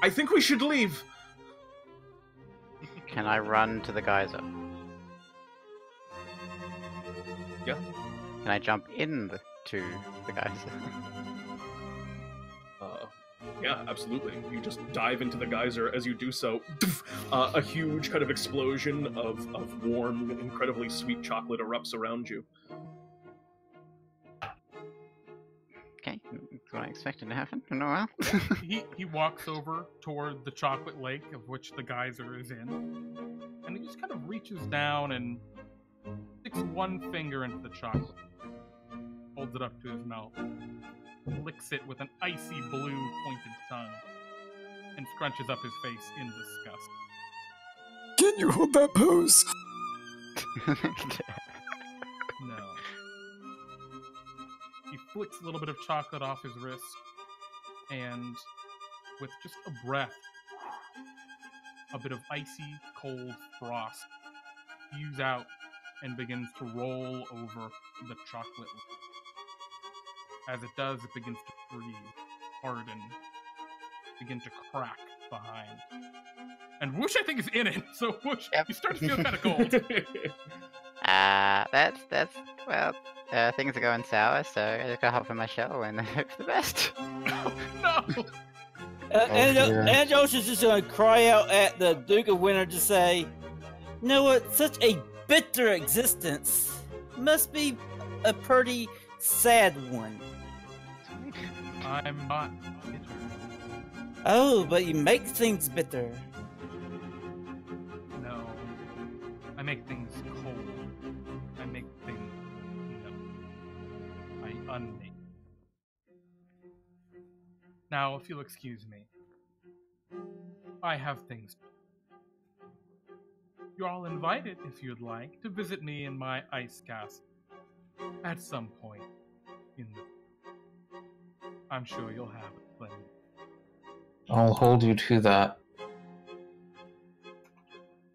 I think we should leave. Can I run to the geyser? Yeah. Can I jump in the, to the geyser? Uh, yeah, absolutely. You just dive into the geyser. As you do so, uh, a huge kind of explosion of, of warm, incredibly sweet chocolate erupts around you. What I expected to happen. Well. he he walks over toward the chocolate lake of which the geyser is in, and he just kind of reaches down and sticks one finger into the chocolate, holds it up to his mouth, licks it with an icy blue pointed tongue, and scrunches up his face in disgust. Can you hold that pose? flicks a little bit of chocolate off his wrist, and with just a breath, a bit of icy cold frost spews out and begins to roll over the chocolate. As it does, it begins to freeze, harden, begin to crack behind. And Woosh, I think, is in it, so Woosh, Yep. you start to feel kind of cold. Uh, that's that's well, uh, things are going sour, so I just gotta hop in my shell and hope for the best. no! Uh, Oh, and dear. Anadoltia's just gonna cry out at the Duke of Winter to say, "You know what? Such a bitter existence must be a pretty sad one." I'm not bitter. Oh, but you make things bitter. No. I make things Now, if you'll excuse me, I have things. You're all invited, if you'd like, to visit me in my ice castle at some point in the. I'm sure you'll have it plenty. I'll hold you to that.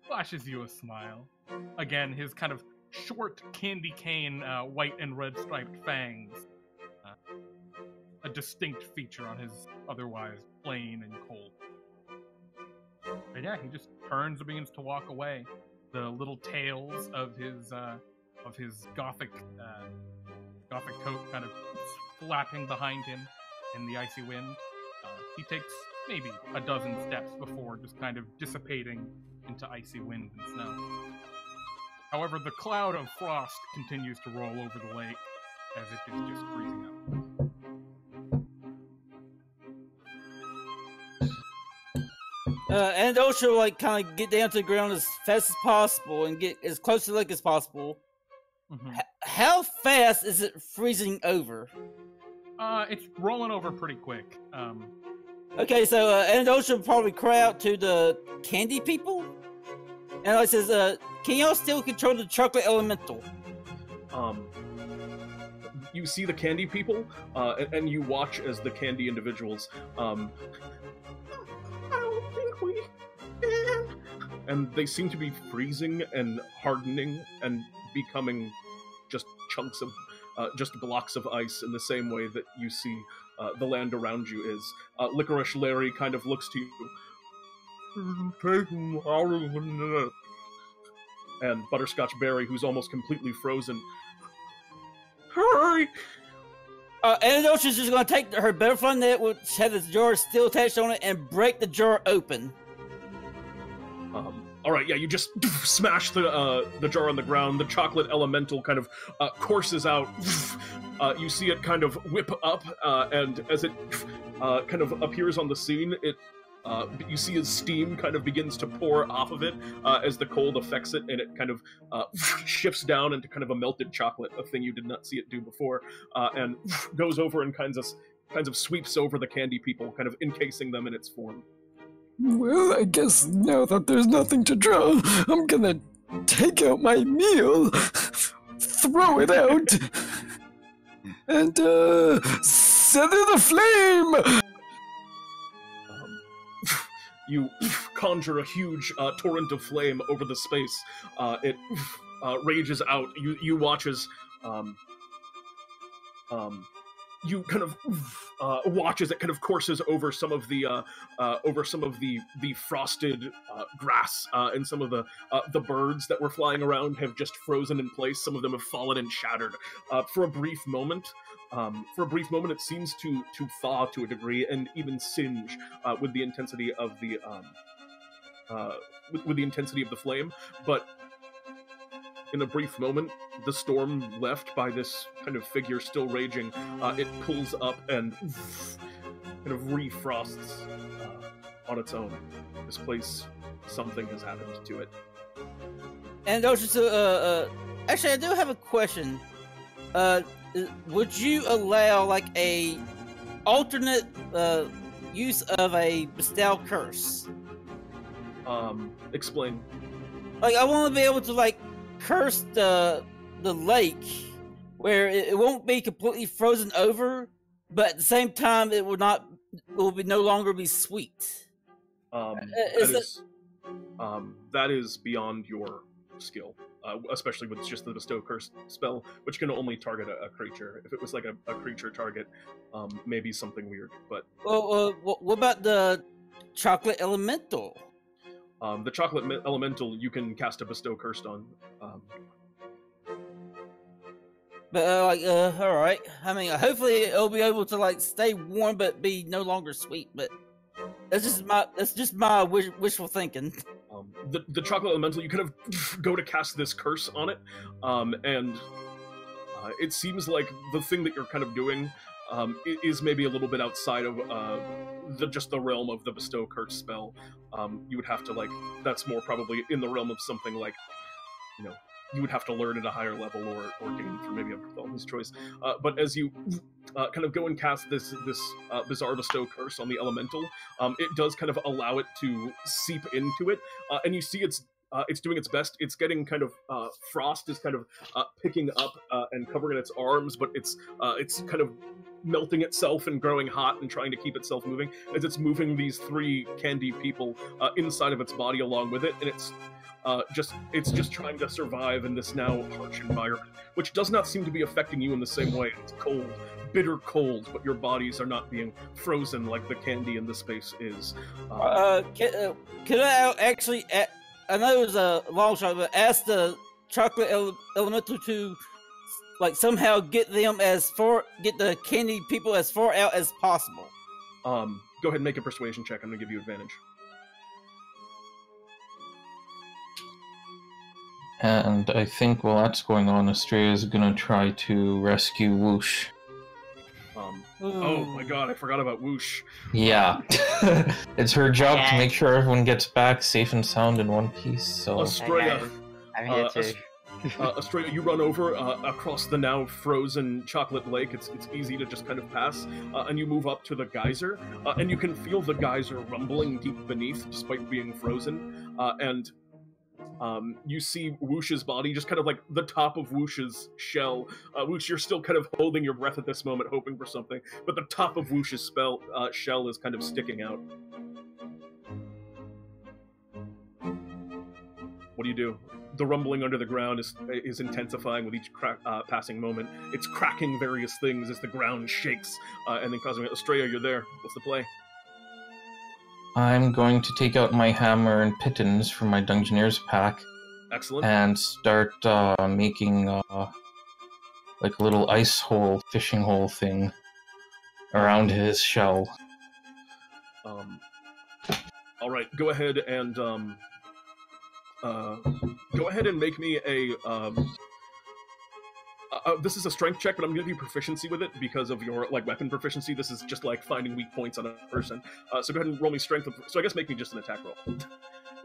flashes you a smile. Again, his kind of short candy cane, uh, white and red striped fangs distinct feature on his otherwise plain and cold. But yeah, he just turns and begins to walk away. The little tails of his uh, of his gothic uh, gothic coat kind of flapping behind him in the icy wind. Uh, he takes maybe a dozen steps before just kind of dissipating into icy wind and snow. However, the cloud of frost continues to roll over the lake as if it is just freezing up. Uh, and also, like, kind of get down to the ground as fast as possible and get as close to the lake as possible. Mhm. H- how fast is it freezing over? Uh, it's rolling over pretty quick. Um, Okay, so uh, and also probably cry out to the candy people. And like says, uh, can y'all still control the chocolate elemental? um, you see the candy people, uh, and, and you watch as the candy individuals. Um, I And they seem to be freezing and hardening and becoming just chunks of, uh, just blocks of ice in the same way that you see uh, the land around you is. Uh, Licorice Larry kind of looks to you. Take. And Butterscotch Barry, who's almost completely frozen, Hurry! Uh, and Ocean's just gonna take her butterfly net, which has the jar still attached on it, and break the jar open. Um, all right, yeah, you just smash the uh, the jar on the ground. The chocolate elemental kind of uh, courses out. Uh, you see it kind of whip up, uh, and as it uh, kind of appears on the scene, it uh, you see as steam kind of begins to pour off of it uh, as the cold affects it, and it kind of uh, shifts down into kind of a melted chocolate, a thing you did not see it do before, uh, and goes over and kinds of kinds of sweeps over the candy people, kind of encasing them in its form. Well, I guess now that there's nothing to draw, I'm gonna take out my meal, throw it out, and uh, set it aflame. You conjure a huge uh, torrent of flame over the space. Uh, it uh, rages out. You you watch as um, um, you kind of uh, watch as it kind of courses over some of the uh, uh, over some of the the frosted uh, grass uh, and some of the uh, the birds that were flying around have just frozen in place. Some of them have fallen and shattered. For a brief moment, um, for a brief moment, it seems to to thaw to a degree and even singe with the intensity of the um, with, with the intensity of the flame. But in a brief moment, the storm left by this kind of figure still raging. Uh, it pulls up and kind of refrosts uh, on its own. This place, something has happened to it. And Ocean's, uh, uh, actually, I do have a question. Uh, would you allow like a alternate uh, use of a bestow curse? Um, explain. Like, I want to be able to like curse the the lake where it, it won't be completely frozen over, but at the same time, it will not it will be no longer be sweet. Um, is that is um, that is beyond your skill, uh, especially with just the bestow curse spell, which can only target a, a creature. If it was like a, a creature target, um, maybe something weird. But Well, uh, what about the chocolate elemental? Um, the chocolate me- elemental, you can cast a bestow cursed on. Um, But uh, like, uh, all right. I mean, hopefully it'll be able to like stay warm but be no longer sweet. But that's just my that's just my wish, wishful thinking. um, the, the chocolate elemental, you kind of go to cast this curse on it, um, and uh, it seems like the thing that you're kind of doing um, is maybe a little bit outside of uh, the just the realm of the bestow curse spell. Um, you would have to like that's more probably in the realm of something like you know you would have to learn at a higher level or or gain through maybe a performance choice. Uh, but as you uh, kind of go and cast this this uh, bizarre bestow curse on the elemental, um, it does kind of allow it to seep into it, uh, and you see it's uh, it's doing its best. It's getting kind of uh, frost is kind of uh, picking up uh, and covering its arms, but it's uh, it's kind of melting itself and growing hot and trying to keep itself moving as it's moving these three candy people uh, inside of its body along with it, and it's just it's just trying to survive in this now harsh environment, which does not seem to be affecting you in the same way. It's cold, bitter cold, but your bodies are not being frozen like the candy in the space is. Can, can I actually? A- I know it was a long shot, but ask the chocolate ele- elemental to like somehow get them as far, get the candy people as far out as possible. um, go ahead and make a persuasion check. I'm gonna give you advantage. And I think while that's going on, Astraea is gonna try to rescue Woosh. Um, oh my god, I forgot about Woosh. Yeah. it's her job to make sure everyone gets back safe and sound in one piece, so. Astraea. I'm here Uh, too. Ast- uh, Astraea, you run over uh, across the now frozen chocolate lake. It's it's easy to just kind of pass, uh, and you move up to the geyser, uh, and you can feel the geyser rumbling deep beneath, despite being frozen. Uh, and um, you see Woosh's body, just kind of like the top of Woosh's shell. Uh, Woosh, you're still kind of holding your breath at this moment, hoping for something, but the top of Woosh's spell uh, shell is kind of sticking out. What do you do? The rumbling under the ground is is intensifying with each crack, uh, passing moment. It's cracking various things as the ground shakes, uh, and then causing Astraea, you're there. What's the play? I'm going to take out my hammer and pitons from my Dungeoneer's pack Excellent. and start uh, making uh, like a little ice hole, fishing hole thing around his shell. Um, all right, go ahead and um, uh, go ahead and make me a. Um, uh, this is a strength check, but I'm gonna give you proficiency with it because of your like weapon proficiency. This is just like finding weak points on a person. Uh, so go ahead and roll me strength. So I guess make me just an attack roll.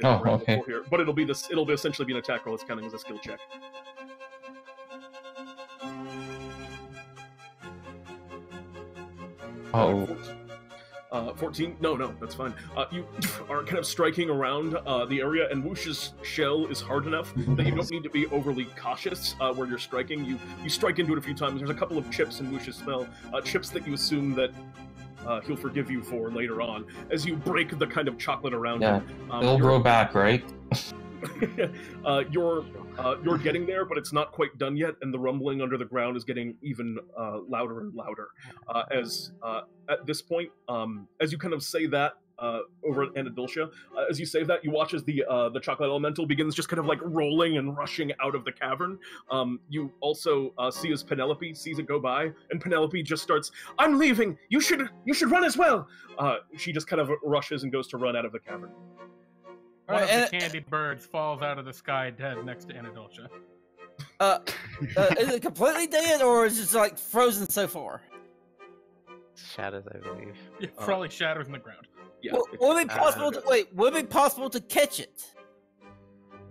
Oh, okay. Here. But it'll be this. It'll be essentially be an attack roll. It's counting as a skill check. Oh, Uh, 14? No, no, that's fine. Uh, you are kind of striking around uh, the area, and Woosh's shell is hard enough that you don't need to be overly cautious uh, where you're striking. You you strike into it a few times. There's a couple of chips in Woosh's spell, uh, chips that you assume that uh, he'll forgive you for later on, as you break the kind of chocolate around Yeah, him. Um, it'll grow back, right? uh, you're uh, you're getting there, but it's not quite done yet, and the rumbling under the ground is getting even uh, louder and louder. Uh, as uh, at this point, um, as you kind of say that uh, over at Anadoltia, as you say that, you watch as the the chocolate elemental begins just kind of like rolling and rushing out of the cavern. Um, you also see as Penelope sees it go by, and Penelope just starts, "I'm leaving. You should you should run as well." She just kind of rushes and goes to run out of the cavern. One Alright, of the and- candy birds falls out of the sky dead next to Anadoltia. Uh, uh, is it completely dead or is it just like frozen so far? Shadows, I believe. It Uh, probably shatters in the ground. Yeah. Will, it's- will it be possible uh, to wait? Will it be possible to catch it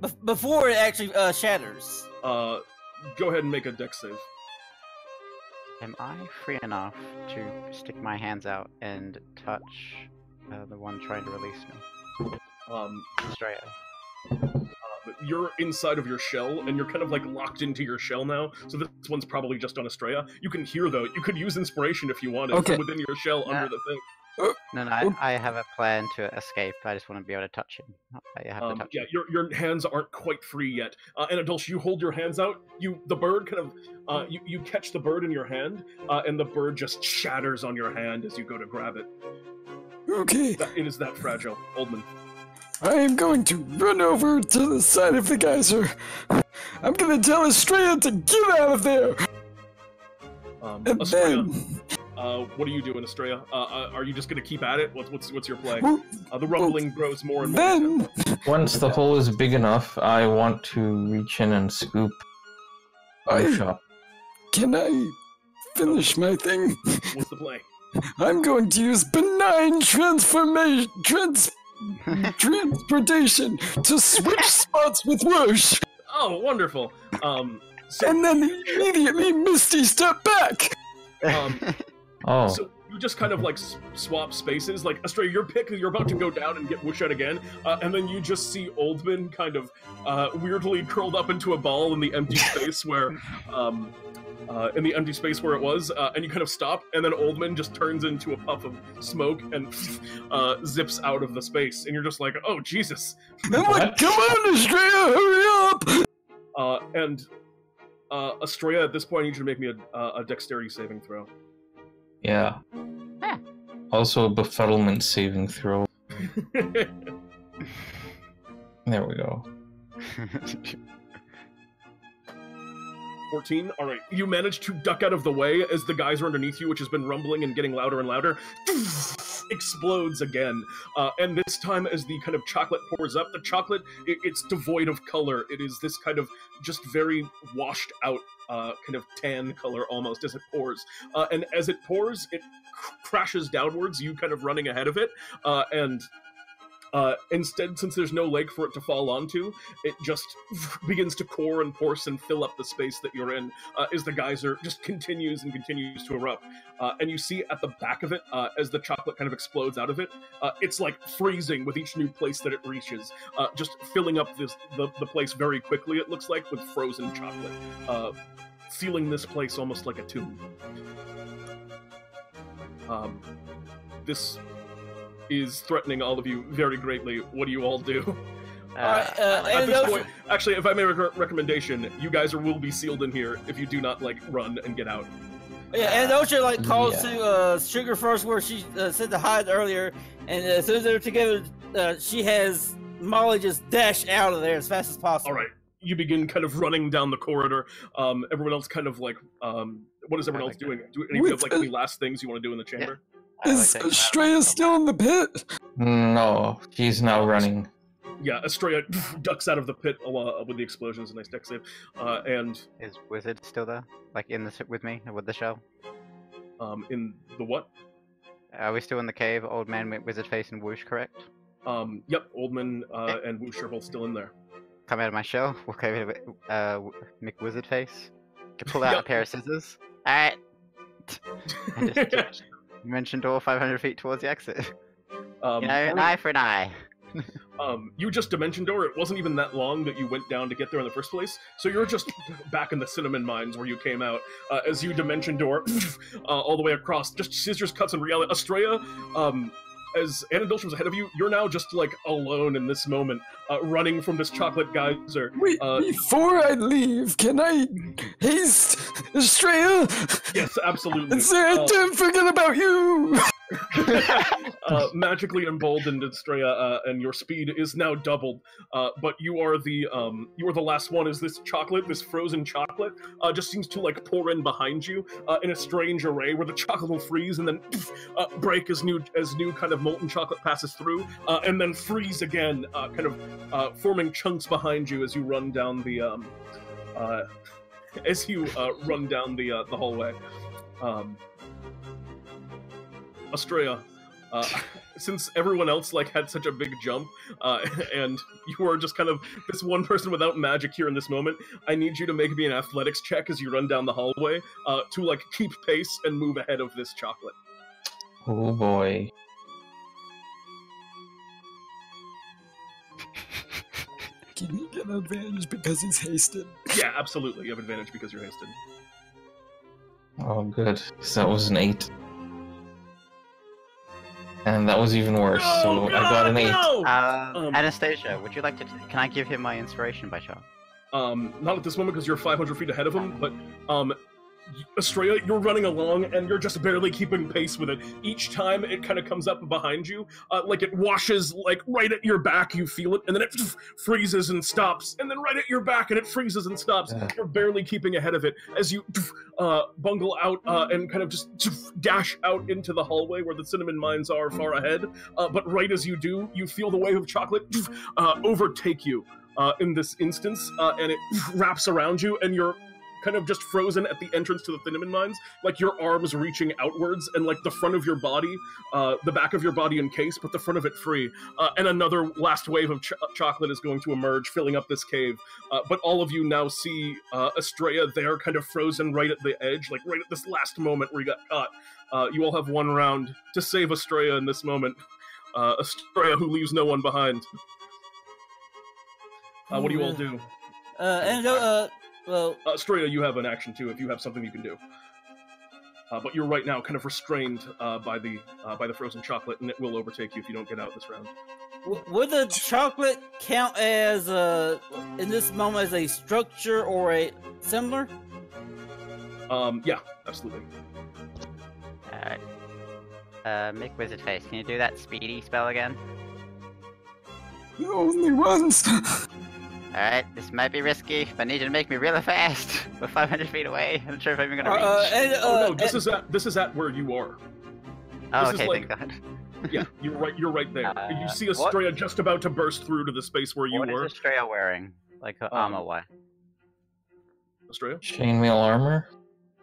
Bef- before it actually uh, shatters? Uh, go ahead and make a Dex save. Am I free enough to stick my hands out and touch uh, the one trying to release me? Um, Astraea. but you're inside of your shell, and you're kind of like locked into your shell now. So this one's probably just on Astraea. You can hear though. You could use inspiration if you wanted Okay. within your shell Yeah. under the thing. No, no, I. I have a plan to escape. I just want to be able to touch him. I have to Um, touch yeah, him. your your hands aren't quite free yet. Uh, and Adulch, you hold your hands out. You the bird kind of uh, you you catch the bird in your hand, uh, and the bird just shatters on your hand as you go to grab it. Okay, That, it is that fragile, Oldman. I am going to run over to the side of the geyser. I'm gonna tell Astraea to get out of there, Um, and Astraea, then uh, what are you doing, Astraea? Uh, uh, are you just gonna keep at it? What's what's what's your play? well, Uh, the rumbling grows more and more. then Once the hole is big enough, I want to reach in and scoop I Woosh up. can I finish my thing. What's the play? I'm going to use benign transformation trans transportation to switch spots with Woosh, Oh, wonderful. Um, so, and then immediately Misty step back. um, Oh, so you just kind of like s- swap spaces. Like Astraea, your pick, you're about to go down and get Woosh out again, uh, and then you just see Oldman kind of uh, weirdly curled up into a ball in the empty space where um, uh, in the empty space where it was, uh, and you kind of stop, and then Oldman just turns into a puff of smoke and uh, zips out of the space, and you're just like, oh Jesus! I'm What? come on, Astraea, hurry up! Uh, and uh, Astraea, at this point, I need you to make me a, uh, a dexterity saving throw. Yeah. Huh. Also, a befuddlement saving throw. There we go. 14. All right. You manage to duck out of the way as the geyser underneath you, which has been rumbling and getting louder and louder. Explodes again. Uh, and this time, as the kind of chocolate pours up, the chocolate, it, it's devoid of color. It is this kind of just very washed out, uh, kind of tan color almost as it pours. Uh, and as it pours, it cr- crashes downwards, you kind of running ahead of it. Uh, and uh, instead, since there's no lake for it to fall onto, it just begins to core and force and fill up the space that you're in uh, as the geyser just continues and continues to erupt. Uh, and you see at the back of it, uh, as the chocolate kind of explodes out of it, uh, it's like freezing with each new place that it reaches, uh, just filling up this the, the place very quickly. It looks like with frozen chocolate, sealing this place almost like a tomb. Um, this is threatening all of you very greatly. What do you all do? Uh, uh, At this those- point, actually, if I may make a recommendation, you guys are, will be sealed in here if you do not like run and get out. Yeah, and Osha like calls Yeah. to uh, Sugar first, where she uh, said to hide earlier, and as soon as they're together, uh, she has Molly just dash out of there as fast as possible. All right, you begin kind of running down the corridor. Um, everyone else kind of like, um, what is everyone else doing? Do any With of like any last things you want to do in the chamber? I like Is that Astraea still in the pit? No, he's now running. Yeah, Astraea ducks out of the pit uh, with the explosions. A nice Dex save. Uh, and Is Wizard still there? Like in the s- with me with the shell? um, in the what? Are we still in the cave? Old man, wi- wizard face, and Woosh, correct? Um, yep, Oldman uh, and Woosh are both still in there. Come out of my shell. Walk over to wi- uh, w- McWizardface. Can pull out Yep. a pair of scissors. Alright. And just just mention door 500 feet towards the exit. um, you know, an eye for an eye. um, you just dimension door. It wasn't even that long that you went down to get there in the first place. So you're just back in the cinnamon mines where you came out. Uh, as you dimension door uh, all the way across, just scissors cuts and reality. Astraea, um, as Anadoltia was ahead of you, you're now just like alone in this moment, uh, running from this chocolate geyser. Wait, Uh, before I leave, can I haste Astraea Yes, absolutely. and say I Uh, didn't forget about you? uh, magically emboldened Astraea, uh, and your speed is now doubled. Uh, but you are the um, you are the last one. Is this chocolate, this frozen chocolate, uh, just seems to like pour in behind you uh, in a strange array where the chocolate will freeze and then uh, break as new as new kind of molten chocolate passes through, uh, and then freeze again, kind of forming chunks behind you as you run down the um, as you run down the the hallway. Um, Astraea, uh, since everyone else like had such a big jump, uh, and you are just kind of this one person without magic here in this moment, I need you to make me an athletics check as you run down the hallway uh, to like keep pace and move ahead of this chocolate. Oh boy. Can he get an advantage because he's hasted? Yeah, absolutely, you have advantage because you're hasted. Oh, good. 'cause that was an 8. And that was even worse, so I got an 8. no! Uh, Um, Anastasia, would you like to? T- can I give him my inspiration by chance? Um, not at this moment because you're 500 feet ahead of him, but um, Astraea, you're running along and you're just barely keeping pace with it. Each time it kind of comes up behind you, uh, like it washes like right at your back, you feel it, and then it freezes and stops, and then right at your back and it freezes and stops. Yeah. You're barely keeping ahead of it as you uh, bungle out uh, and kind of just dash out into the hallway where the cinnamon mines are far ahead. Uh, but right as you do, you feel the wave of chocolate uh, overtake you uh, in this instance, uh, and it wraps around you, and you're kind of just frozen at the entrance to the cinnamon mines, like your arms reaching outwards, and like the front of your body, uh, the back of your body encased, but the front of it free. Uh, and another last wave of ch- chocolate is going to emerge, filling up this cave. Uh, but all of you now see uh, Astraea there, kind of frozen right at the edge, like right at this last moment where you got caught. Uh, you all have one round to save Astraea in this moment. Uh, Astraea, who leaves no one behind. Uh, what do you all do? Uh, and uh, well, Uh, Straya, you have an action too if you have something you can do. Uh, but you're right now kind of restrained uh, by the uh, by the frozen chocolate, and it will overtake you if you don't get out this round. w- would the chocolate count as uh in this moment as a structure or a similar? Um, yeah, absolutely. Alright. Uh, McWizardface, can you do that speedy spell again? You Only once. Alright, this might be risky, but I need you to make me really fast. We're 500 feet away. I'm not sure if I'm even gonna reach. Uh, and, uh, oh no, this and- is at this is at where you are. oh, this is okay, like- thank God. Yeah, you're right. You're right there. Uh, you see what- just about to burst through to the space where you What is were. Astraea wearing? Like her Um, armor wise? Astraea. Chainmail armor.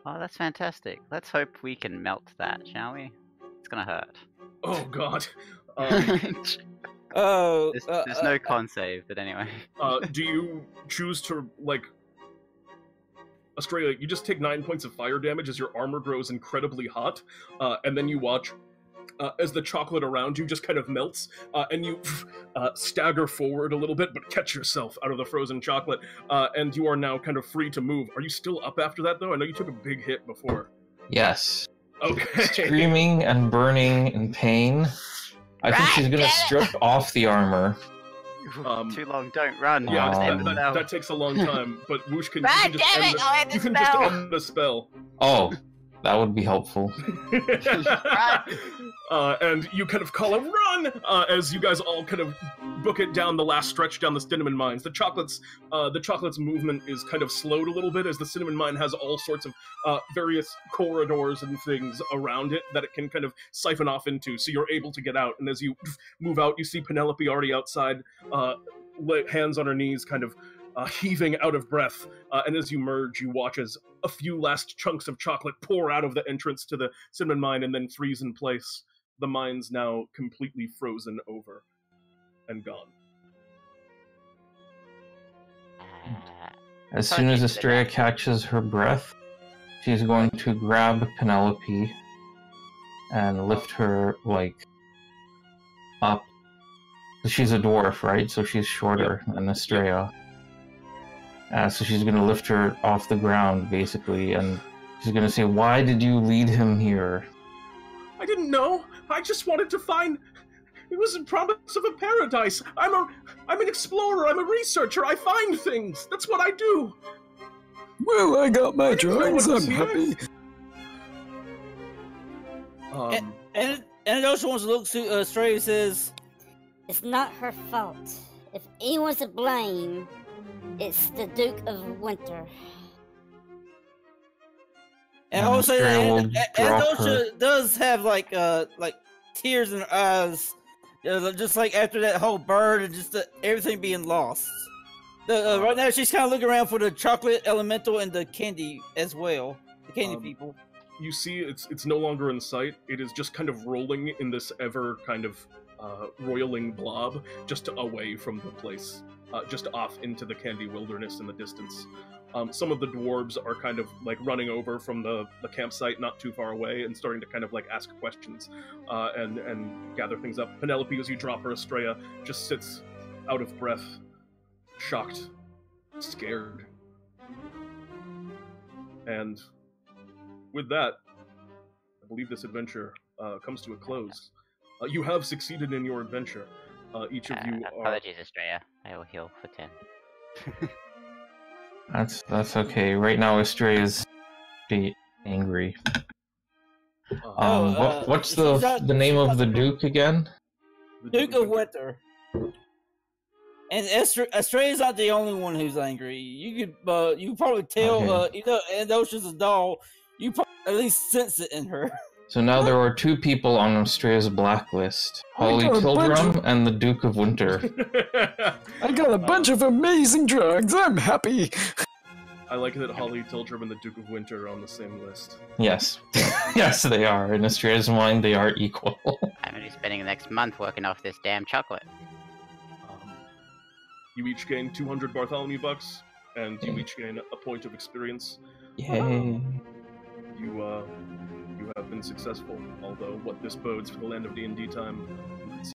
Oh, that's fantastic. Let's hope we can melt that, shall we? It's gonna hurt. Oh God. Um, there's, Oh, uh, there's uh, no con save, but anyway. uh, do you choose to like Australia? You just take nine points of fire damage as your armor grows incredibly hot, uh, and then you watch uh, as the chocolate around you just kind of melts, uh, and you uh, stagger forward a little bit, but catch yourself out of the frozen chocolate, uh, and you are now kind of free to move. Are you still up after that though? I know you took a big hit before. Yes. Okay. Screaming and burning in pain. I think she's gonna strip off the armor. Um, Too long, don't run. Yeah, Um, that, that, that takes a long time, but Woosh can, you can just end it, the, I'll end the you can just spell. end the spell. Oh, that would be helpful. uh, and you kind of call a run uh, as you guys all kind of book it down the last stretch down the cinnamon mines. The chocolates, uh, the chocolates movement is kind of slowed a little bit as the cinnamon mine has all sorts of uh, various corridors and things around it that it can kind of siphon off into. So you're able to get out, and as you move out, you see Penelope already outside, uh, hands on her knees, kind of. Uh, heaving out of breath, uh, and as you merge, you watch as a few last chunks of chocolate pour out of the entrance to the cinnamon mine and then freeze in place. The mine's now completely frozen over and gone. As soon as you Astraea catches her breath, she's going to grab Penelope and lift her like up. She's a dwarf, right? So she's shorter than Astraea. Uh, so she's gonna lift her off the ground, basically, and she's gonna say, "Why did you lead him here?" I didn't know. I just wanted to find. It was a promise of a paradise. I'm a. I'm an explorer. I'm a researcher. I find things. That's what I do. Well, I got my I drawings. I'm to happy. Um, and and it also wants to look to uh, Stray and says, It's not her fault. If anyone's to blame, it's the Duke of Winter. and And also and, and, Adosha does have like uh like tears in her eyes, uh, just like after that whole bird and just the, everything being lost. The, uh, right now, she's kind of looking around for the chocolate elemental and the candy as well. The candy Um, people. you see, it's it's no longer in sight. It is just kind of rolling in this ever kind of uh, roiling blob, just away from the place, uh, just off into the candy wilderness in the distance. Um, some of the dwarves are kind of like running over from the, the campsite not too far away and starting to kind of like ask questions uh, and and gather things up. Penelope, as you drop her Astraea, just sits out of breath, shocked, scared. And with that, I believe this adventure uh, comes to a close. Uh, you have succeeded in your adventure. Uh, each of uh, you are. apologies, Astraea. I will heal for 10. That's that's okay. Right now, Astraea is be angry. uh, Um, Oh, what, uh, what's the not- the name of the the- Duke again? the Duke of Winter. Winter. And Estra- Astraea's not the only one who's angry. You could, uh, you could probably tell, Okay. uh, you know, and Ocean's a doll. You probably at least sense it in her. So now there are two people on Astraea's blacklist: Holly got Tildrum of- and the Duke of Winter. I got a bunch of amazing drugs. I'm happy. I like that Holly Tildrum and the Duke of Winter are on the same list. Yes, yes, they are. In Astraea's mind, they are equal. I'm gonna be spending the next month working off this damn chocolate. Um, you each gain 200 Bartholomew bucks, and you Mm. each gain a point of experience. Yay! You uh, you have been successful. Although what this bodes for the land of D and D time,